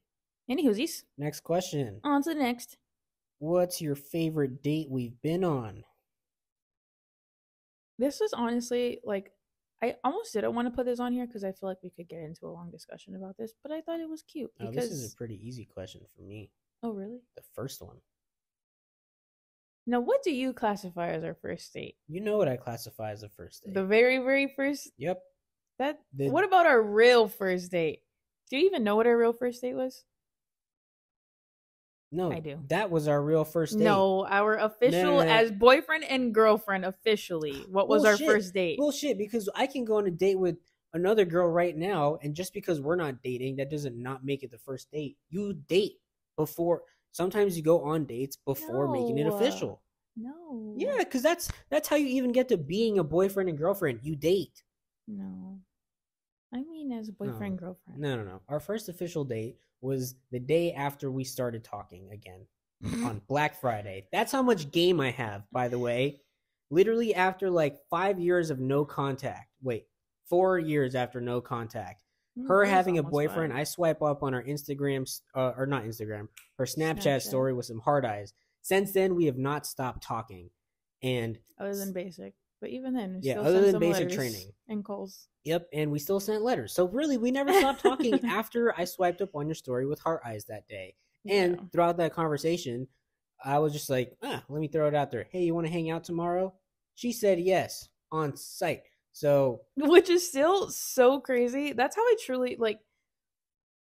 Any hoosies? Next question. On to the next. What's your favorite date we've been on? This was honestly like I almost didn't want to put this on here because I feel like we could get into a long discussion about this, but I thought it was cute Oh, because this is a pretty easy question for me. oh really? The first one. Now, what do you classify as our first date? You know what I classify as a first date. The very very first yep. that. The- what about our real first date? Do you even know what our real first date was? No, I do. That was our real first date. No, our official no, no. as boyfriend and girlfriend officially. What was Bullshit. our first date? Bullshit, because I can go on a date with another girl right now, and just because we're not dating, that doesn't not make it the first date. You date before. Sometimes you go on dates before making it official. No. Yeah, because that's that's how you even get to being a boyfriend and girlfriend. You date. No. I mean, as a boyfriend girlfriend. No, no, no. Our first official date was the day after we started talking again on Black Friday. That's how much game I have, by the way. Literally after like five years of no contact. Wait, four years after no contact. Mm, Her was having a boyfriend. I swipe up on her Instagram, uh, or not Instagram, her Snapchat, Snapchat. story with some hard eyes. Since then, we have not stopped talking. And other than basic, but even then, we Yeah, still other send than some basic training. and calls. Yep, and we still sent letters. So really, we never stopped talking after I swiped up on your story with heart eyes that day. And Yeah. throughout that conversation, I was just like, ah, let me throw it out there. Hey, you want to hang out tomorrow? She said yes on sight. So which is still so crazy. That's how I truly like.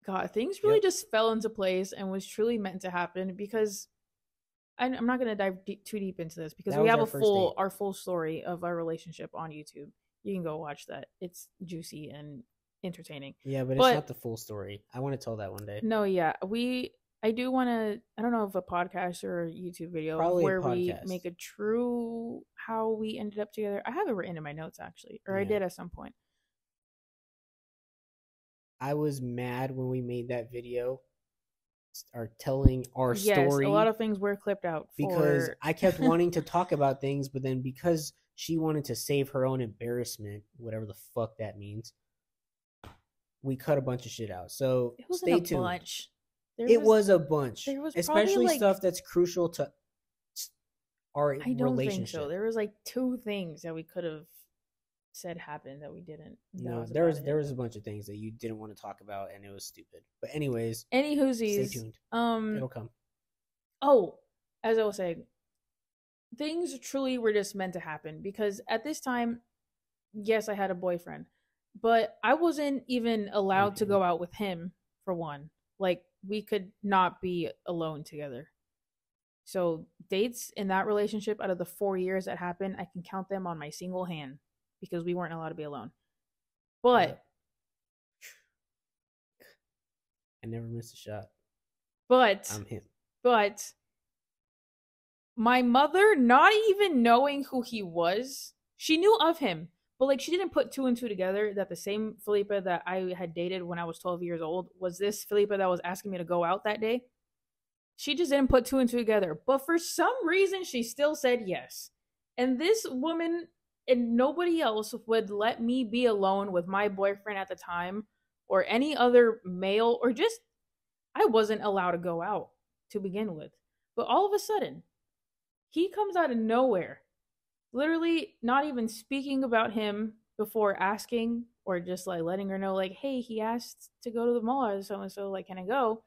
God, things really Yep. just fell into place and was truly meant to happen because I- I'm not going to dive deep, too deep into this because That we have a full date. our full story of our relationship on YouTube. You can go watch that. It's juicy and entertaining. yeah, but, But- it's not the full story. I want to tell that one day. No, yeah, we. I do want to. I don't know if a podcast or a YouTube video Probably where we make a true how we ended up together. I have it written in my notes actually, or I did at some point. I was mad when we made that video, are telling our yes, story a lot of things were clipped out because for- I kept wanting to talk about things, but then because she wanted to save her own embarrassment, whatever the fuck that means, we cut a bunch of shit out. So stay a tuned. bunch. There it was, a bunch, there was especially like- stuff that's crucial to our I don't relationship. think so. There was like two things that we could have said happened that we didn't. That no, was there was it. there was a bunch of things that you didn't want to talk about, and it was stupid. But anyways, any stay hoosies. tuned. Um. It'll come. Oh, as I was saying, things truly were just meant to happen because at this time, yes, I had a boyfriend, but I wasn't even allowed to Mhm. go out with him for one. Like, we could not be alone together. So, dates in that relationship out of the four years that happened, I can count them on my single hand because we weren't allowed to be alone. But, I never missed a shot. but, I'm him. But my mother, not even knowing who he was, she knew of him, but like she didn't put two and two together that the same Felipe that I had dated when I was 12 years old was this Felipe that was asking me to go out that day. She just didn't put two and two together. But for some reason, she still said yes. And this woman and nobody else would let me be alone with my boyfriend at the time or any other male or just I wasn't allowed to go out to begin with. But all of a sudden, he comes out of nowhere, literally not even speaking about him before asking or just like letting her know, like, hey, he asked to go to the mall, so and so, like, can I go?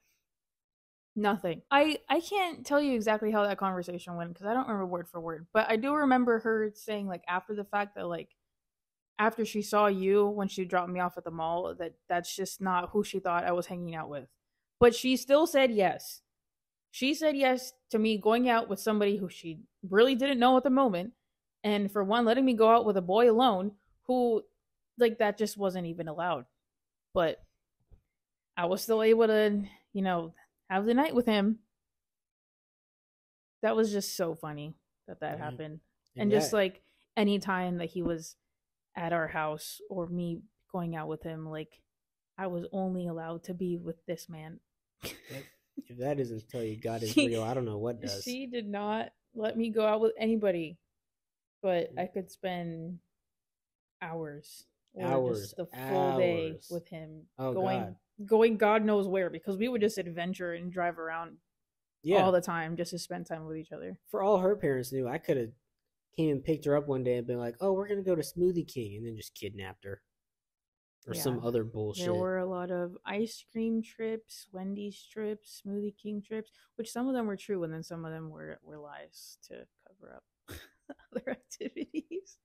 Nothing. I I can't tell you exactly how that conversation went because I don't remember word for word, but I do remember her saying like after the fact that like after she saw you when she dropped me off at the mall that that's just not who she thought I was hanging out with. But she still said yes. She said yes to me going out with somebody who she really didn't know at the moment. And for one, letting me go out with a boy alone who, like, that just wasn't even allowed. But I was still able to, you know, have the night with him. That was just so funny that that happened. And just like any time that he was at our house or me going out with him, like, I was only allowed to be with this man. if that doesn't tell you God is She- real, I don't know what does. She did not let me go out with anybody. But I could spend hours, or Hours, just the full day with him, Oh, going God. going God knows where, because we would just adventure and drive around Yeah. all the time just to spend time with each other. For all her parents knew, I could have came and picked her up one day and been like, "Oh, we're gonna go to Smoothie King," and then just kidnapped her, or some other bullshit. There were a lot of ice cream trips, Wendy's trips, Smoothie King trips, which some of them were true, and then some of them were were lies to cover up other activities.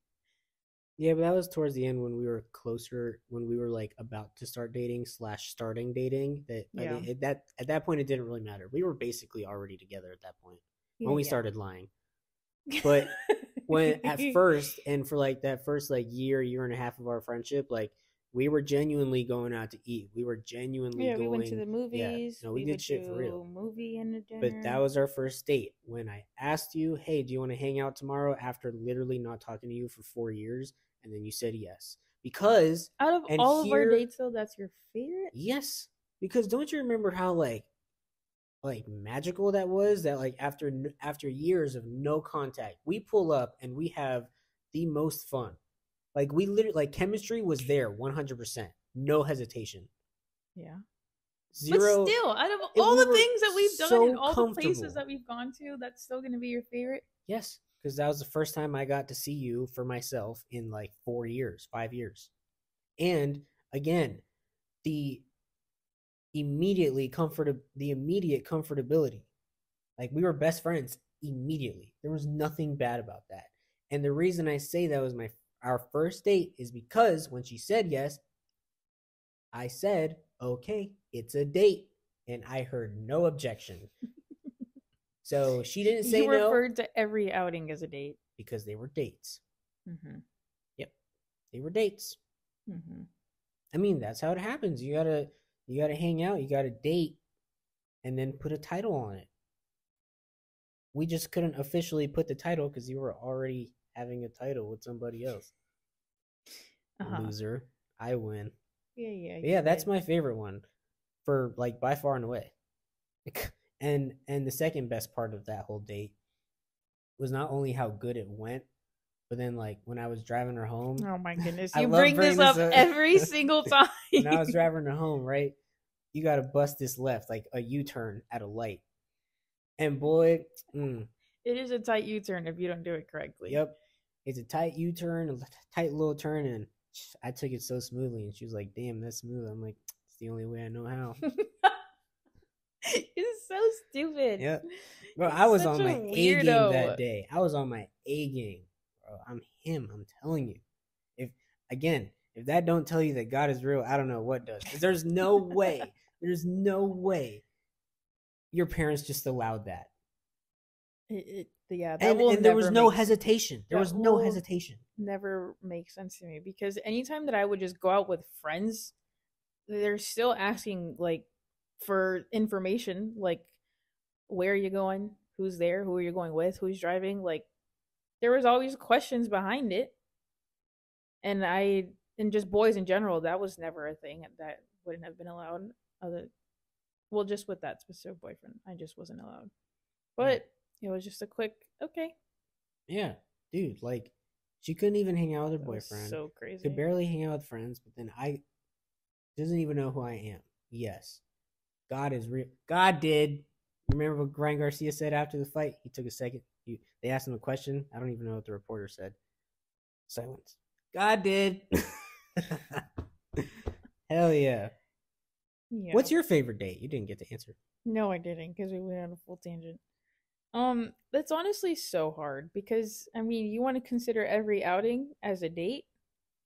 Yeah, but that was towards the end when we were closer, when we were like about to start dating slash starting dating. That the- Yeah. at that at that point it didn't really matter. We were basically already together at that point when we Yeah. started lying. but When at first and for like that first like year, year and a half of our friendship, like we were genuinely going out to eat. We were genuinely yeah, going. we went to the movies. no, we did would shit for real. Movie and a dinner. But that was our first date when I asked you, "Hey, do you want to hang out tomorrow?" After literally not talking to you for four years, and then you said yes because out of all of our dates, though. That's your favorite. yes, because don't you remember how like like magical that was? That like after after years of no contact, we pull up and we have the most fun. Like we literally like chemistry was there, one hundred percent, no hesitation, Yeah, zero. But still, out of all we the things that we've done so and all the places that we've gone to, that's still gonna be your favorite. Yes, because that was the first time I got to see you for myself in like four years, five years. And again, the immediately comfort the immediate comfortability. Like we were best friends immediately. There was nothing bad about that. And the reason I say that was my our first date is because when she said yes, I said, "Okay, it's a date." And I heard no objection. So she didn't say you no referred to every outing as a date. because they were dates. Mm-hmm. They were dates. Mm-hmm. I mean, that's how it happens. You gotta you gotta hang out, you gotta date, and then put a title on it. We just couldn't officially put the title because you were already having a title with somebody else. Uh-huh. Loser. I win. Yeah, yeah, yeah, that's did. my favorite one for like by far and away. and and the second best part of that whole date was not only how good it went, but then like when I was driving her home, Oh my goodness! You bring this up this up. every single time. when I was driving her home, right? You got to bust this left, like a U turn at a light. And boy, mm, it is a tight U-turn if you don't do it correctly. yep, it's a tight U turn, a tight little turn, and I took it so smoothly. And she was like, "Damn, that's smooth." I'm like, "It's the only way I know how." it's so stupid. Yep. Bro, I was on my A game that day. I was on my A game, bro. I'm him. I'm telling you. If again, if that don't tell you that God is real, I don't know what does. There's no way. There's no way your parents just allowed that. It, it, yeah, And, and there was no make- hesitation. There was no hesitation. Never makes sense to me because anytime that I would just go out with friends, they're still asking like for information, like where are you going, who's there, who are you going with, who's driving. Like there was always questions behind it, and I and just boys in general, that was never a thing that wouldn't have been allowed. Other, well, just with that specific boyfriend, I just wasn't allowed. Hmm. But it was just a quick okay. Yeah, dude. Like she couldn't even hang out with her That boyfriend. so crazy. could barely hang out with friends, but then I doesn't even know who I am. Yes, God is real. God did. Remember what Ryan Garcia said after the fight? He took a second. He, they asked him a question. I don't even know what the reporter said. Silence. God did. Hell yeah. Yeah. What's your favorite date? You didn't get to answer. No, I didn't because we went on a full tangent. Um, that's honestly so hard because I mean, you want to consider every outing as a date.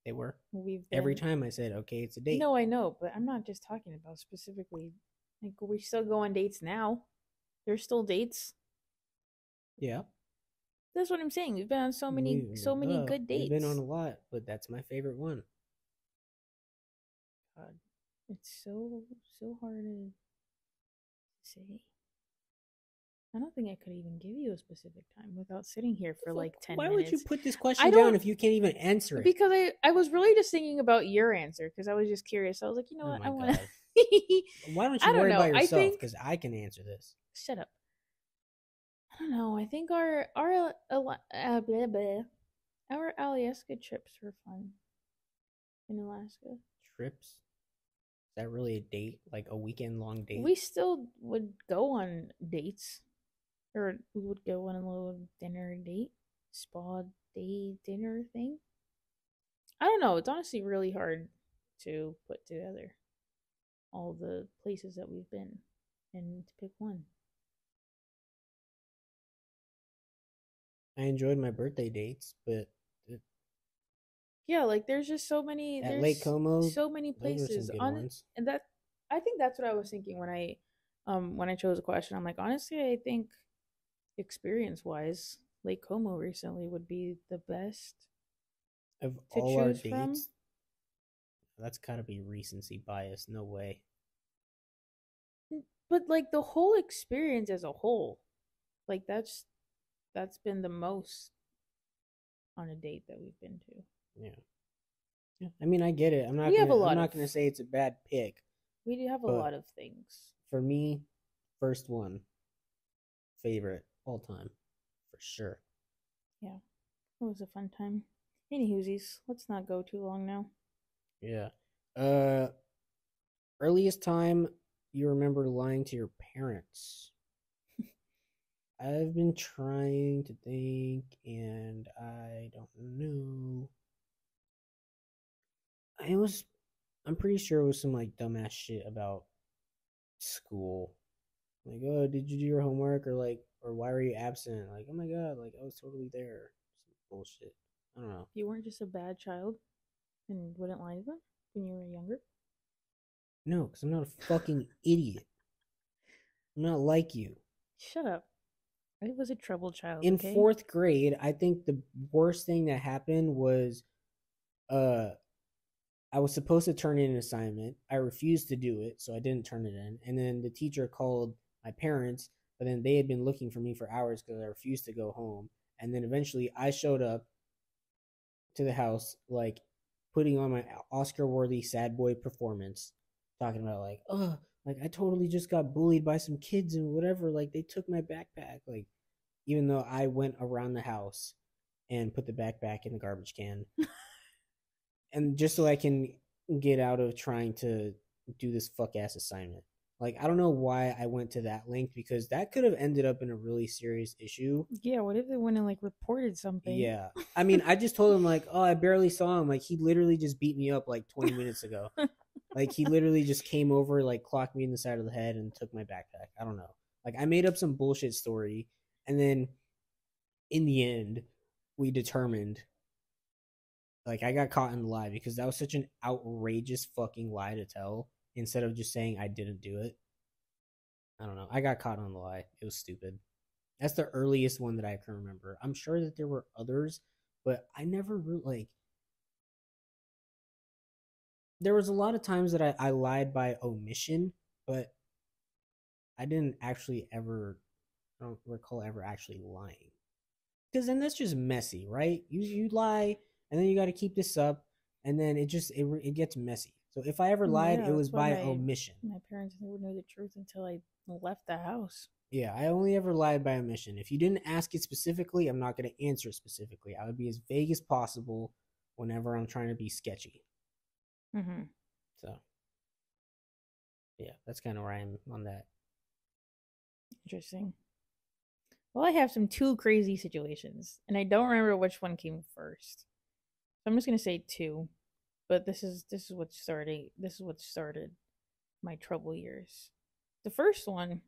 They were We've every time I said, "Okay, it's a date." No, I know, but I'm not just talking about specifically. Like we still go on dates now. There's still dates. Yeah. That's what I'm saying. We've been on so many, We- so many good dates. We've been on a lot, but that's my favorite one. God, it's so so hard to say. I don't think I could even give you a specific time without sitting here for Fuck, like ten Why minutes. would you put this question down if you can't even answer it? Because I, I was really just thinking about your answer because I was just curious. I was like, you know Oh what, I want to. Why don't I you don't worry know. about I yourself? think- Because I can answer this. Shut up. I don't know. I think our our uh, uh, blah, blah. Our Alaska trips were fun. In Alaska. Trips? Is that really a date? Like a weekend long date? We still would go on dates. Or we would go on a little dinner date. Spa day dinner thing. I don't know. It's honestly really hard to put together all the places that we've been and to pick one. I enjoyed my birthday dates, but it- Yeah, like there's just so many at there's Lake Como, so many those were some places on and that I think that's what I was thinking when I um when I chose a question. I'm like, honestly, I think experience wise, Lake Como recently would be the best. Of all our choose from? dates, that's gotta be recency bias. No way. But like the whole experience as a whole, like that's that's been the most on a date that we've been to. Yeah. Yeah. I mean, I get it. I'm not. We have gonna, a lot I'm not of- gonna say it's a bad pick. We do have a lot of things. For me, first one, favorite all time, for sure. Yeah, it was a fun time. Any whoosies, let's not go too long now. Yeah. Uh, earliest time you remember lying to your parents. I've been trying to think, and I don't know. I was, I'm pretty sure it was some like dumbass shit about school. Like, oh, did you do your homework? Or like, or why were you absent? Like, oh my god, like I was totally there. Some bullshit. I don't know. You weren't just a bad child and wouldn't lie to them when you were younger. No, because I'm not a fucking idiot. I'm not like you. Shut up. I was a troubled child. In okay? fourth grade, I think the worst thing that happened was uh I was supposed to turn in an assignment. I refused to do it, so I didn't turn it in. And then the teacher called my parents, but then they had been looking for me for hours because I refused to go home. And then eventually I showed up to the house, like putting on my Oscar worthy sad boy performance, talking about like, oh, like I totally just got bullied by some kids and whatever. Like they took my backpack. Like even though I went around the house and put the backpack in the garbage can. and just so I can get out of trying to do this fuck ass assignment. Like I don't know why I went to that length because that could have ended up in a really serious issue. Yeah, what if they went and like reported something? Yeah. I mean, I just told him like, "Oh, I barely saw him. Like he literally just beat me up like 20 minutes ago." like he literally just came over, like clocked me in the side of the head and took my backpack. I don't know. Like I made up some bullshit story and then in the end we determined like I got caught in the lie because that was such an outrageous fucking lie to tell instead of just saying I didn't do it. I don't know. I got caught on the lie. It was stupid. That's the earliest one that I can remember. I'm sure that there were others, but I never really like there was a lot of times that I, I lied by omission, but I didn't actually ever I don't recall ever actually lying. Because then that's just messy, right? You you lie and then you got to keep this up and then it just it, it gets messy. So if I ever lied, Yeah, it was by my- omission. My parents would never knew the truth until I left the house. Yeah, I only ever lied by omission. If you didn't ask it specifically, I'm not going to answer it specifically. I would be as vague as possible whenever I'm trying to be sketchy. Mm-hmm. So, yeah, that's kind of where I am on that. Interesting. Well, I have some two crazy situations, and I don't remember which one came first. So I'm just gonna say two, but this is this is what started this is what started my trouble years. The first one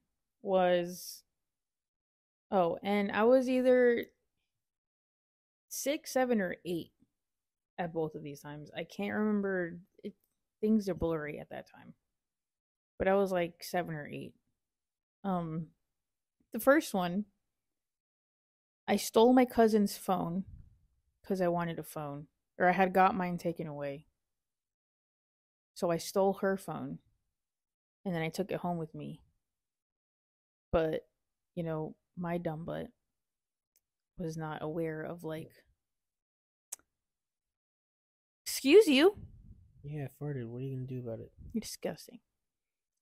was oh, and I was either six, seven, or eight at both of these times. I can't remember. It, things are blurry at that time, but I was like seven or eight. Um, the first one, I stole my cousin's phone because I wanted a phone, or I had got mine taken away. So I stole her phone, and then I took it home with me. But, you know, my dumb butt was not aware of like. Excuse you. Yeah, I farted. What are you going to do about it? You're disgusting.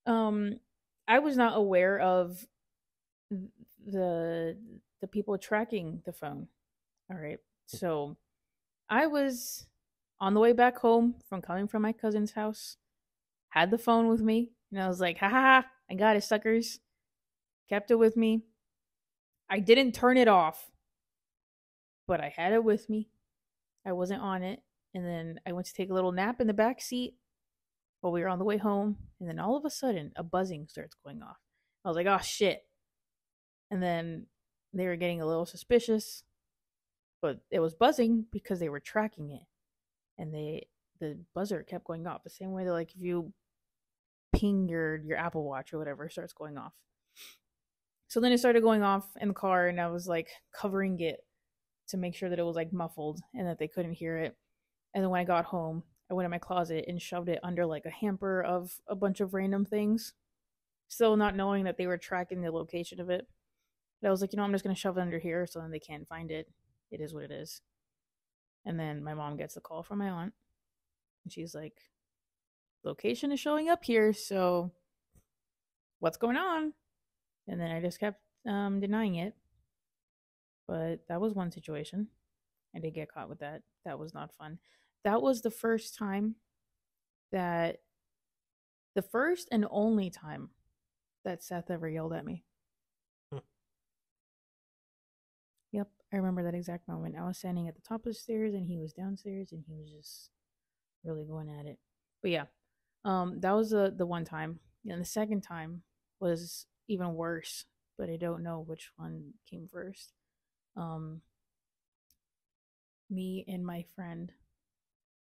Um, I was not aware of the the people tracking the phone. All right, so I was on the way back home from coming from my cousin's house, had the phone with me, and I was like, ha ha ha, I got it, suckers. Kept it with me. I didn't turn it off, but I had it with me. I wasn't on it. And then I went to take a little nap in the back seat while we were on the way home. And then all of a sudden, a buzzing starts going off. I was like, oh shit. And then they were getting a little suspicious, but it was buzzing because they were tracking it. And they, the buzzer kept going off the same way that, like, if you ping your, your Apple Watch or whatever, starts going off. So then it started going off in the car, and I was like covering it to make sure that it was like muffled and that they couldn't hear it. And then when I got home, I went in my closet and shoved it under like a hamper of a bunch of random things, still not knowing that they were tracking the location of it. But I was like, you know, I'm just gonna shove it under here so then they can't find it. It is what it is. And then my mom gets a call from my aunt, and she's like, "Location is showing up here, so what's going on?" And then I just kept um, denying it. But that was one situation. I did get caught with that. That was not fun. That was the first time that, the first and only time that Seth ever yelled at me. Hmm. Yep, I remember that exact moment. I was standing at the top of the stairs and he was downstairs and he was just really going at it. But yeah, um, that was the the one time. And the second time was even worse, but I don't know which one came first. Um, me and my friend,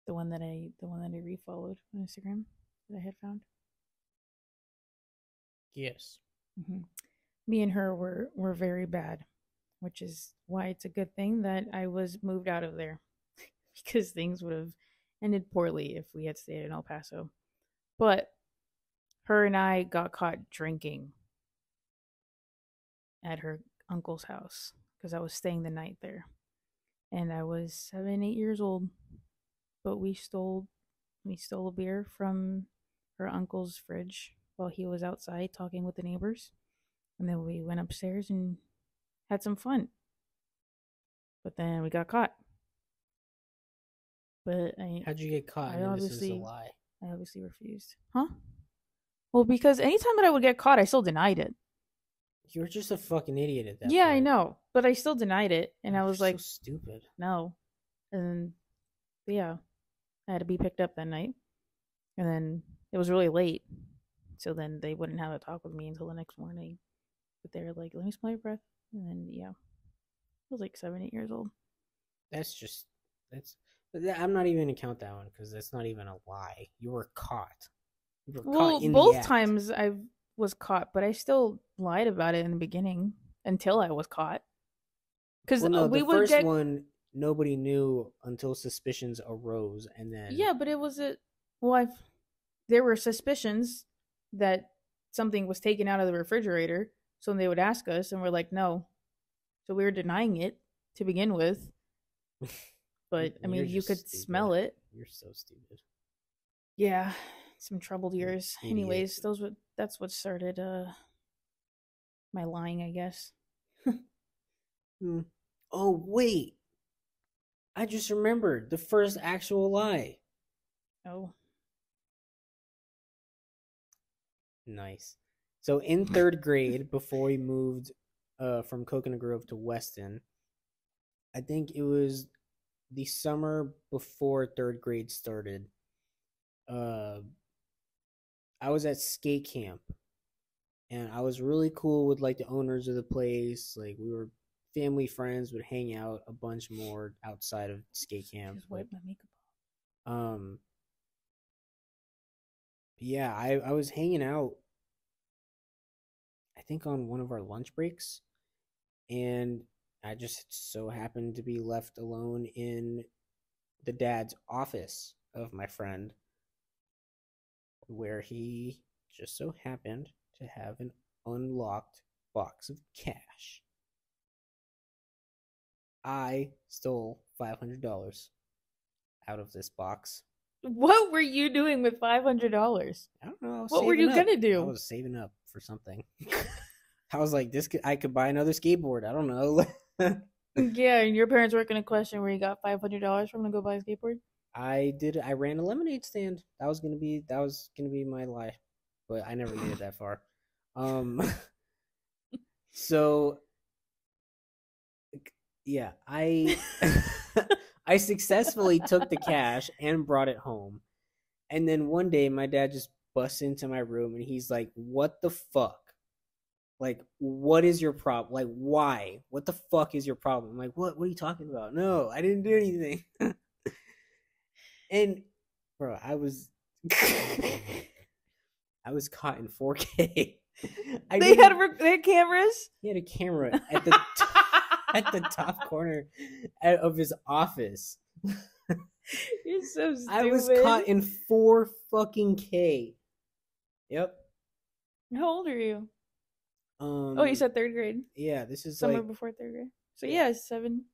the one that I the one that I refollowed on Instagram that I had found. Yes. hmm Me and her were were very bad, which is why it's a good thing that I was moved out of there, because things would have ended poorly if we had stayed in El Paso. But her and I got caught drinking at her uncle's house because I was staying the night there. And I was seven, eight years old. But we stole we stole a beer from her uncle's fridge while he was outside talking with the neighbors. And then we went upstairs and had some fun. But then we got caught. But I How'd you get caught? I I mean, this is a obviously- lie. I obviously refused. Huh? Well, because anytime that I would get caught, I still denied it. You were just a fucking idiot at that yeah, I know, but I still denied it, and oh, I You're was so like, stupid. no. And yeah, I had to be picked up that night, and then it was really late, so then they wouldn't have a talk with me until the next morning. But they were like, "Let me smell your breath," and then yeah, I was like seven, eight years old. That's just that's. I'm not even gonna count that one because that's not even a lie. You were caught. You were Well, caught both times I was caught, but I still lied about it in the beginning until I was caught. Because Well, no, we the first get one nobody knew until suspicions arose, and then Yeah, but it was a well, I've there were suspicions that something was taken out of the refrigerator, so they would ask us, and we're like, no. So we were denying it to begin with. But I mean, you could stupid. smell it. You're so stupid. Yeah, some troubled years. idiot. Anyways, those were that's what started uh my lying, I guess. Hmm. Oh wait, I just remembered the first actual lie. Oh, Nice. So in third grade, before we moved uh, from Coconut Grove to Weston, I think it was the summer before third grade started. Uh, I was at skate camp, and I was really cool with like the owners of the place. Like we were family friends, would hang out a bunch more outside of skate camp. just wipe my makeup off. Um. Yeah, I I was hanging out. I think on one of our lunch breaks, and I just so happened to be left alone in the dad's office of my friend, where he just so happened to have an unlocked box of cash. I stole five hundred dollars out of this box. What were you doing with five hundred dollars? I don't know. I was What were you up. gonna do? I was saving up for something. I was like, this. Could, I could buy another skateboard. I don't know. yeah, and your parents weren't gonna question where you got five hundred dollars from to go buy a skateboard. I did. I ran a lemonade stand. That was gonna be. That was gonna be my lie, but I never made it that far. Um. so. Yeah, I. I successfully took the cash and brought it home, and then one day my dad just busts into my room and he's like, "What the fuck? Like, what is your problem? Like, why? What the fuck is your problem?" I'm like, "What? What are you talking about? No, I didn't do anything." and bro, I was I was caught in 4K. I they had re- they had cameras. he had a camera at the t- at the top corner of his office. You're so stupid. I was caught in 4 fucking K. Yep. How old are you? Um oh, you said third grade. Yeah, this is Summer like before third grade. So Yeah. seven,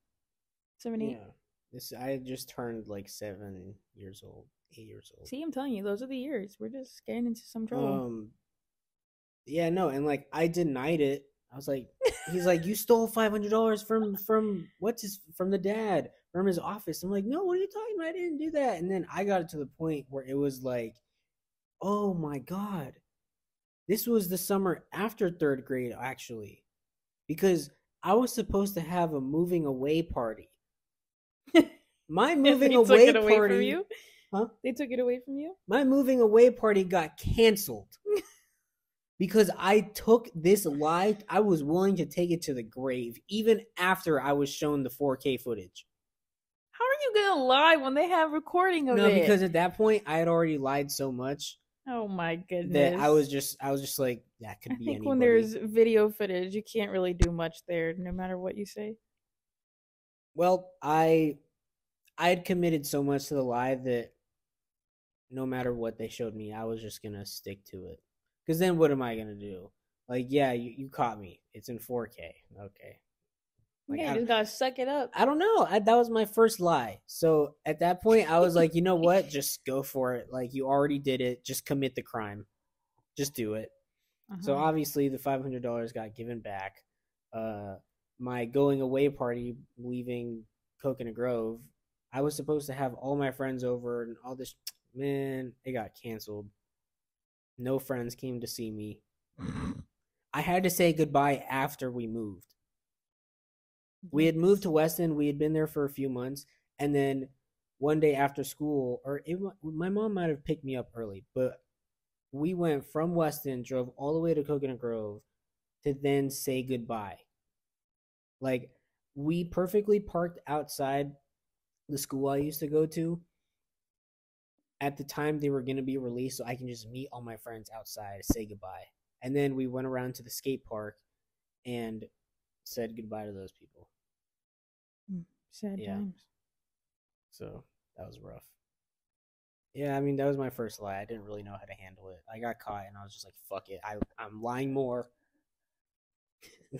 seven, eight. yeah. This I just turned like 7 years old, 8 years old. See, I'm telling you, those are the years. We're just getting into some trouble. Um Yeah, no, and like I denied it. I was like he's like you stole $500 from from what's his from the dad from his office. I'm like, "No, what are you talking about? I didn't do that." And then I got it to the point where it was like, "Oh my god. This was the summer after 3rd grade actually." Because I was supposed to have a moving away party. My moving they took away it away party from you. Huh? They took it away from you. my moving away party got canceled because I took this lie. I was willing to take it to the grave, even after I was shown the 4K footage. How are you gonna lie when they have recording of No, it? because at that point I had already lied so much oh my goodness, that I was just, I was just like, that could I be think anybody. when there's video footage, you can't really do much there, no matter what you say. Well, I, I had committed so much to the lie that no matter what they showed me, I was just gonna stick to it. Because then, what am I gonna do? Like, yeah, you, you caught me. It's in 4K. Okay. Like, yeah, I- you gotta suck it up. I don't know. I, that was my first lie. So at that point, I was like, you know what? Just go for it. Like you already did it. Just commit the crime. Just do it. So Uh-huh. obviously, the five hundred dollars got given back. Uh, my going away party, leaving Coconut Grove, I was supposed to have all my friends over and all this. Man, it got canceled. No friends came to see me. I had to say goodbye after we moved we had mm-hmm. moved to Weston. We had been there for a few months, and then one day after school, or it, my mom might have picked me up early, but we went from Weston, drove all the way to Coconut Grove, to then say goodbye. Like we perfectly parked outside the school I used to go to. At the time they were going to be released, so I can just meet all my friends outside, say goodbye, and then we went around to the skate park, and said goodbye to those people. Sad yeah. times. So that was rough. Yeah, I mean that was my first lie. I didn't really know how to handle it. I got caught and I was just like, fuck it. I I'm lying more.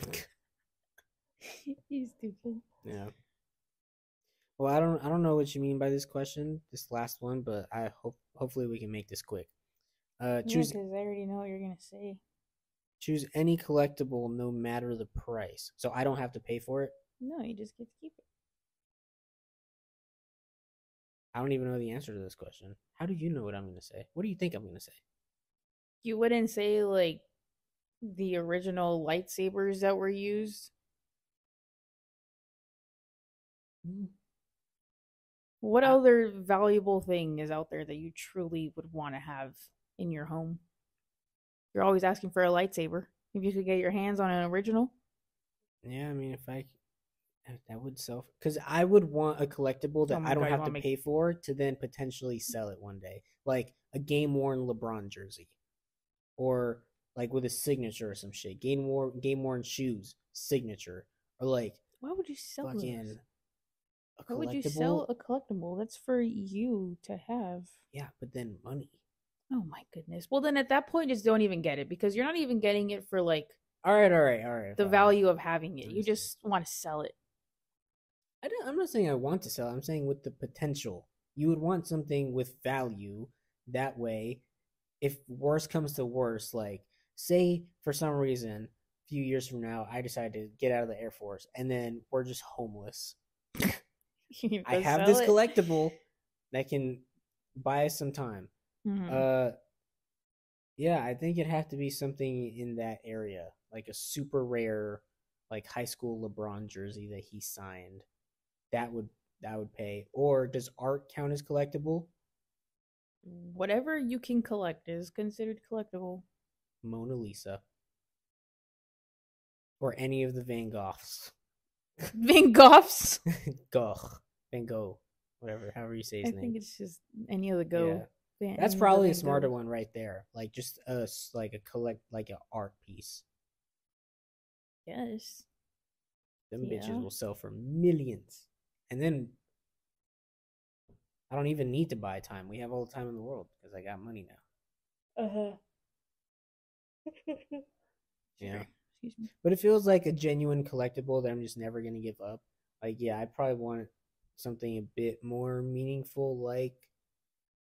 you stupid. yeah. Well, I don't I don't know what you mean by this question, this last one, but I hope hopefully we can make this quick. Uh Yeah, choose because I already know what you're gonna say. Choose any collectible no matter the price. So I don't have to pay for it. No, you just get to keep it. I don't even know the answer to this question. How do you know what I'm going to say? What do you think I'm going to say? You wouldn't say like the original lightsabers that were used. Hmm. What I- other valuable thing is out there that you truly would want to have in your home? You're always asking for a lightsaber. If you could get your hands on an original, Yeah, I mean, if I that would sell because I would want a collectible that Oh I don't God, have wanna make- pay for to then potentially sell it one day, like a game worn LeBron jersey, or like with a signature or some shit. Game worn game worn shoes signature, or like why would you sell fucking Why would you sell a collectible? That's for you to have. Yeah, but then money. Oh my goodness. Well, then at that point, just don't even get it because you're not even getting it for like All right, all right, all right. the fine. value of having it. You just want to sell it. I don't, I'm not saying I want to sell. I'm saying with the potential. You would want something with value. That way, if worse comes to worse, like say for some reason a few years from now, I decide to get out of the Air Force, and then we're just homeless. I have this it. collectible that can buy us some time. Mhm. Uh, yeah, I think it'd have to be something in that area, like a super rare, like high school LeBron jersey that he signed. That would that would pay. Or does art count as collectible? Whatever you can collect is considered collectible. Mona Lisa, or any of the Van Goghs, Van Goghs. Gogh, Van Gogh, whatever, however you say I his name. I think it's just any of the go. Yeah. That's any of the probably a smarter one right there. Like just a like a collect like an art piece. Yes. Them Yeah. bitches will sell for millions. And then I don't even need to buy time. We have all the time in the world because I got money now. Uh huh. Yeah. Excuse me. But it feels like a genuine collectible that I'm just never gonna give up. Like, yeah, I probably want something a bit more meaningful, like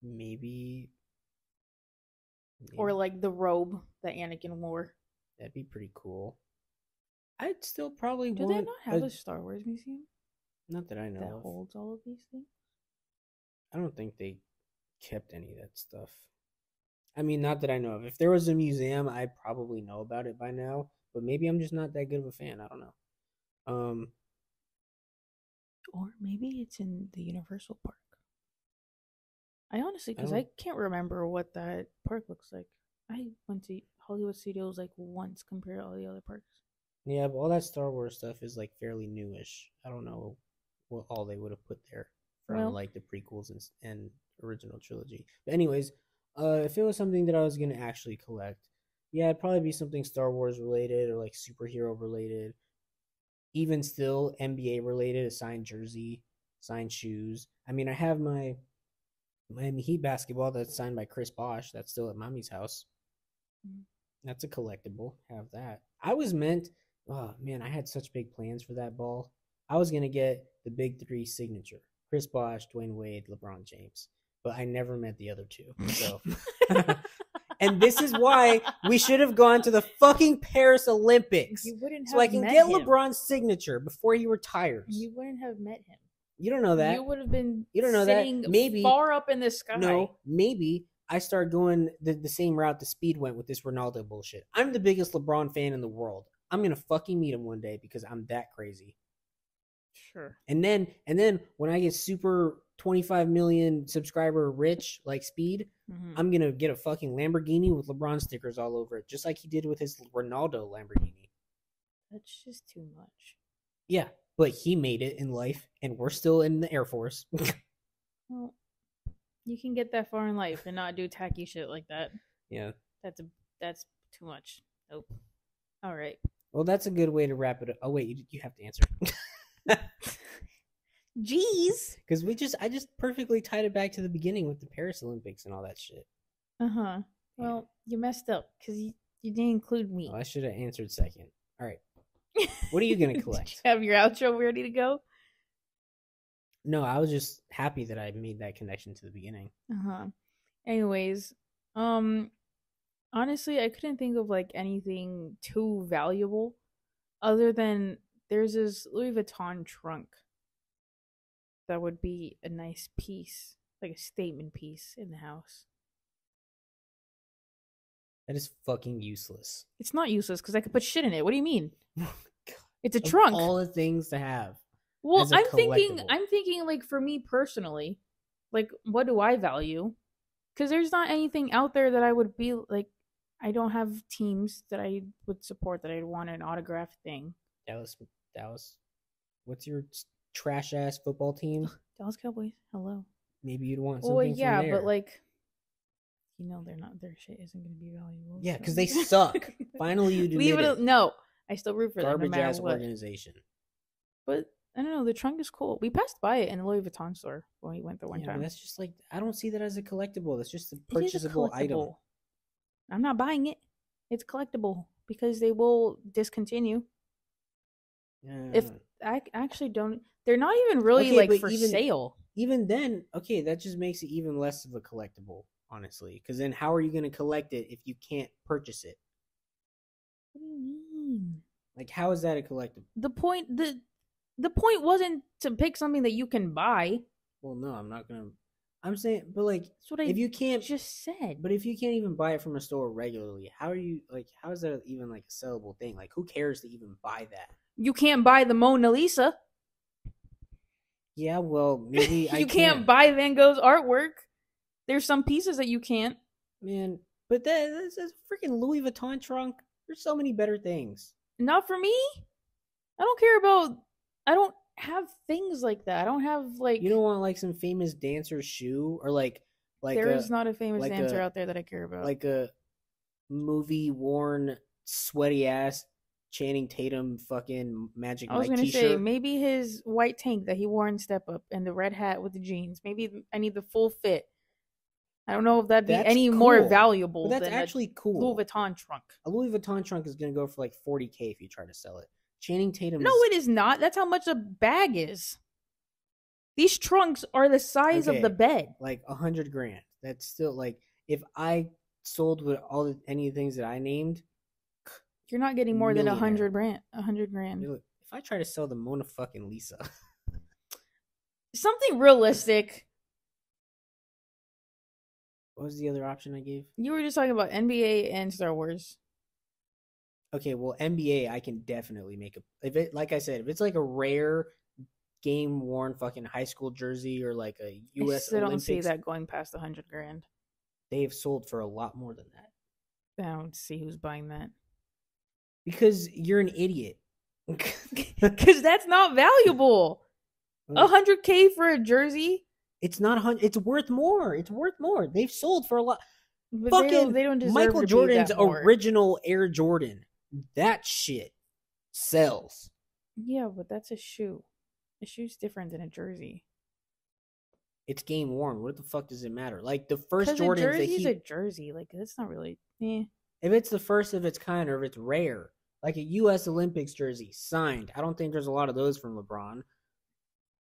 maybe, Or like the robe that Anakin wore. that'd be pretty cool. I'd still probably Do want they not have a Star Wars museum not that I know that of. holds all of these things? I don't think they kept any of that stuff. I mean, not that I know of. If there was a museum, I'd probably know about it by now. But maybe I'm just not that good of a fan. I don't know. Um, Or maybe it's in the Universal Park. I honestly, because don't- I can't remember what that park looks like. I went to Hollywood Studios like once compared to all the other parks. yeah, but all that Star Wars stuff is like fairly newish. I don't know what all they would have put there from Well- like the prequels and and original trilogy. But anyways, uh, if it was something that I was gonna actually collect, yeah, it'd probably be something Star Wars related or like superhero related. Even still, NBA related, a signed jersey, signed shoes. I mean, I have my Miami Heat basketball that's signed by Chris Bosh. That's still at mommy's house. Mhm. That's a collectible. Have that. I was meant. Oh man, I had such big plans for that ball. I was gonna get the big three signature: Chris Bosh, Dwyane Wade, LeBron James. But I never met the other two. So, and this is why we should have gone to the fucking Paris Olympics, you wouldn't have so I can get him. LeBron's signature before he retires. You wouldn't have met him. You don't know that. You would have been. You don't know that. Maybe- far up in the sky. No, maybe I start going the, the same route the speed went with this Ronaldo bullshit. I'm the biggest LeBron fan in the world. I'm gonna fucking meet him one day because I'm that crazy. Sure. And then and then when I get super 25 million subscriber rich like speed, Mhm. I'm gonna get a fucking Lamborghini with LeBron stickers all over it, just like he did with his Ronaldo Lamborghini. That's just too much. Yeah, but he made it in life, and we're still in the Air Force. Well, you can get that far in life and not do tacky shit like that. yeah. That's a that's too much. Nope. All right. Well, that's a good way to wrap it up. Oh wait, you, you have to answer. Jeez. Because we just, I just perfectly tied it back to the beginning with the Paris Olympics and all that shit. Uh huh. Well, you messed up because you, you didn't include me. Oh, I should have answered second. All right. What are you gonna Did collect? you have your outro ready to go? No, I was just happy that I made that connection to the beginning. Uh huh. Anyways, um, honestly, I couldn't think of like anything too valuable, other than there's this Louis Vuitton trunk. That would be a nice piece, like a statement piece in the house. That is fucking useless. It's not useless because I could put shit in it. What do you mean? Oh it's a of trunk. All the things to have. Well, as a I'm thinking, collectible. I'm thinking, like for me personally, like what do I value? Because there's not anything out there that I would be like. I don't have teams that I would support that I'd want an autograph thing. Dallas, Dallas. What's your trash ass football team? Dallas Cowboys, hello. Maybe you'd want something Well, from yeah, there. but like, you know, they're not. Their shit isn't going to be valuable. Yeah, so- 'cause they suck. Finally, you do. it. No, I still root for them no garbage ass what. organization. But I don't know. The trunk is cool. We passed by it in the Louis Vuitton store when we went there one Yeah, time. that's just like I don't see that as a collectible. That's just a is a purchasable item. I'm not buying it. It's collectible because they will discontinue. If I actually don't, they're not even really Okay, like for even- sale. even then, okay, that just makes it even less of a collectible, honestly. Because then, how are you going to collect it if you can't purchase it? What do you mean? Like, how is that a collectible? The point the the point wasn't to pick something that you can buy. Well, no, I'm not gonna. I'm saying, but like, That's what I if you can't, just said. but if you can't even buy it from a store regularly, how are you like? How is that even like a sellable thing? Like, who cares to even buy that? you can't buy the Mona Lisa. Yeah, well, maybe I you can't buy Van Gogh's artwork. There's some pieces that you can't. man. But that, that's a freaking Louis Vuitton trunk. There's so many better things. Not for me. I don't care about. I don't have things like that. I don't have like. You don't want like some famous dancer's shoe or like like there a, is not a famous like dancer a- out there that I care about. like a movie worn sweaty ass Channing Tatum fucking Magic I was Mike gonna t-shirt. say maybe his white tank that he wore in Step Up and the red hat with the jeans. Maybe I need the full fit. I don't know if that'd be That's any more valuable But that's than actually a cool. Louis Vuitton trunk. A Louis Vuitton trunk is gonna go for like 40k if you try to sell it. Channing Tatum. No, it is not. That's how much a bag is. These trunks are the size of the bed. like a hundred grand. That's still like if I sold with all the, any of the things that I named. You're not getting more than a hundred grand. A hundred grand. If I try to sell the Mona fucking Lisa, Something realistic. What was the other option I gave? You were just talking about NBA and Star Wars. Okay, well NBA I can definitely make a if it like I said if it's like a rare game worn fucking high school jersey or like a U.S. still don't see that going past a hundred grand. they've sold for a lot more than that I don't see who's buying that. because you're an idiot. Because that's not valuable. Mm. A hundred K for a jersey. It's not a hundred. It's worth more. It's worth more. They've sold for a lot. But Fucking they don't, they don't Michael Jordan's original Air Jordan. That shit sells. Yeah, but that's a shoe. A shoe's different than a jersey. It's game worn. What the fuck does it matter? Like the first Because a Jordans that jersey's he, a jersey. Like that's not really. Eh. if it's the first of its kind or if it's rare, like a U.S. Olympics jersey signed. I don't think there's a lot of those from LeBron.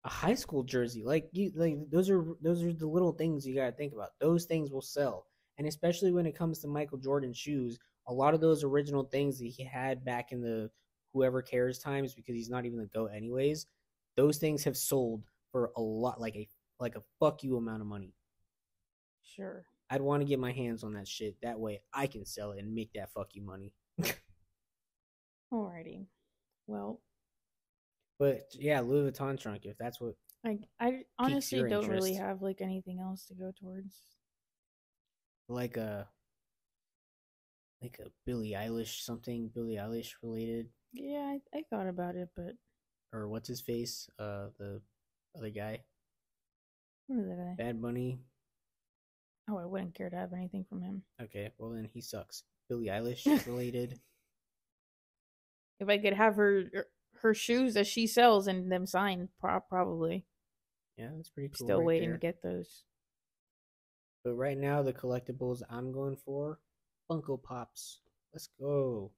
A high school jersey, like you, like those are those are the little things you gotta think about. Those things will sell, and especially when it comes to Michael Jordan shoes, a lot of those original things that he had back in the whoever cares times because he's not even the go anyways. Those things have sold for a lot, like a like a fuck you amount of money. Sure. I'd want to get my hands on that shit. That way, I can sell it and make that fuck you money. Alrighty. Well, But yeah, Louis Vuitton trunk. If that's what I I honestly don't really have like anything else to go towards. like a like a Billie Eilish something Billie Eilish related Yeah, I, I thought about it, but or what's his face uh the other guy what is it? Bad Bunny. Oh, I wouldn't care to have anything from him. Okay, well then he sucks. Billie Eilish related. If I could have her er, her shoes that she sells and them signed, pro- probably. Yeah, that's pretty cool. Still right waiting there. to get those. But right now, the collectibles I'm going for Funko Pops. Let's go.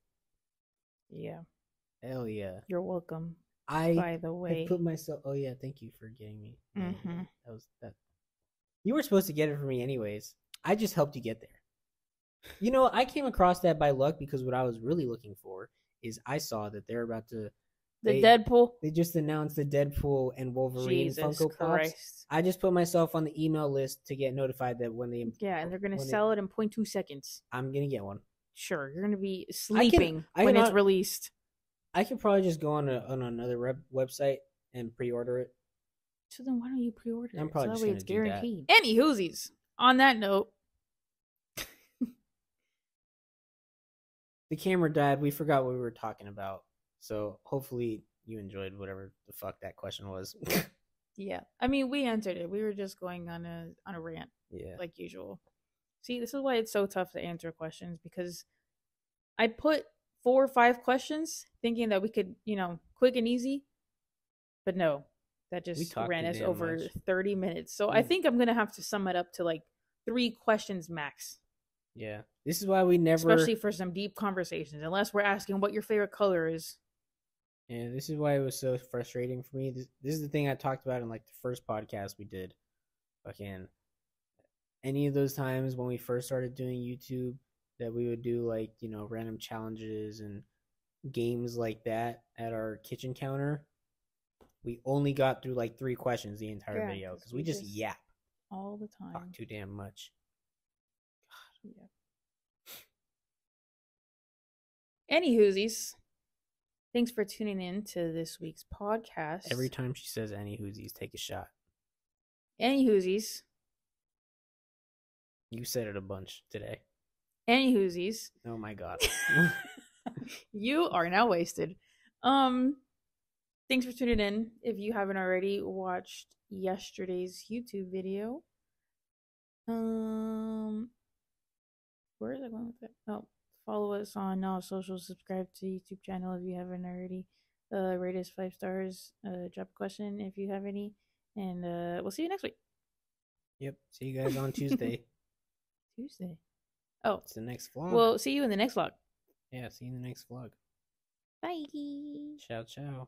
Yeah, Hell yeah. you're welcome. I By the way I put myself. Oh yeah, thank you for getting me. Mhm. That was that. You were supposed to get it for me anyways. I just helped you get there. You know, I came across that by luck because what I was really looking for is I saw that they're about to. The they- Deadpool. They just announced the Deadpool and Wolverine Jesus Funko Pops. Christ. I just put myself on the email list to get notified that when they. Yeah, and they're gonna when they- sell it in 0.2 seconds. I'm gonna get one. Sure, you're gonna be sleeping I when can it's released. I could probably just go on a, on another web, website and pre-order it. So then why don't you pre-order it? I'm it? probably so just that way it's do that. guaranteed. Any whoosies. On that note, The camera died. We forgot what we were talking about. So hopefully you enjoyed whatever the fuck that question was. yeah. I mean, we answered it. We were just going on a on a rant yeah. like usual. See, this is why it's so tough to answer questions because I put four or five questions thinking that we could, you know, quick and easy. But no, that just ran us over much. 30 minutes. So I mm. think I'm going to have to sum it up to like three questions max, Yeah. This is why we never especially for some deep conversations, unless we're asking what your favorite color is. Yeah, this is why it was so frustrating for me. This, this is the thing I talked about in like the first podcast we did. Fucking any of those times when we first started doing YouTube that we would do like, you know, random challenges and games like that at our kitchen counter, we only got through like three questions the entire Yeah, video 'cause because we, we just just- yap, all the time. talk too damn much. God. Yeah. Any whoosies. Thanks for tuning in to this week's podcast. Every time she says any whoosies, take a shot. Any whoosies. You said it a bunch today. Any whoosies. Oh my god. you are now wasted. Um thanks for tuning in. If you haven't already watched yesterday's YouTube video. Um where is I going with it? Oh, follow us on all socials, subscribe to YouTube channel if you haven't already. Uh rate us five stars, uh drop a question if you have any. And uh we'll see you next week. yep. See you guys on Tuesday. Tuesday. Oh, it's the next vlog. we'll see you in the next vlog. yeah, see you in the next vlog. Bye. Ciao, ciao.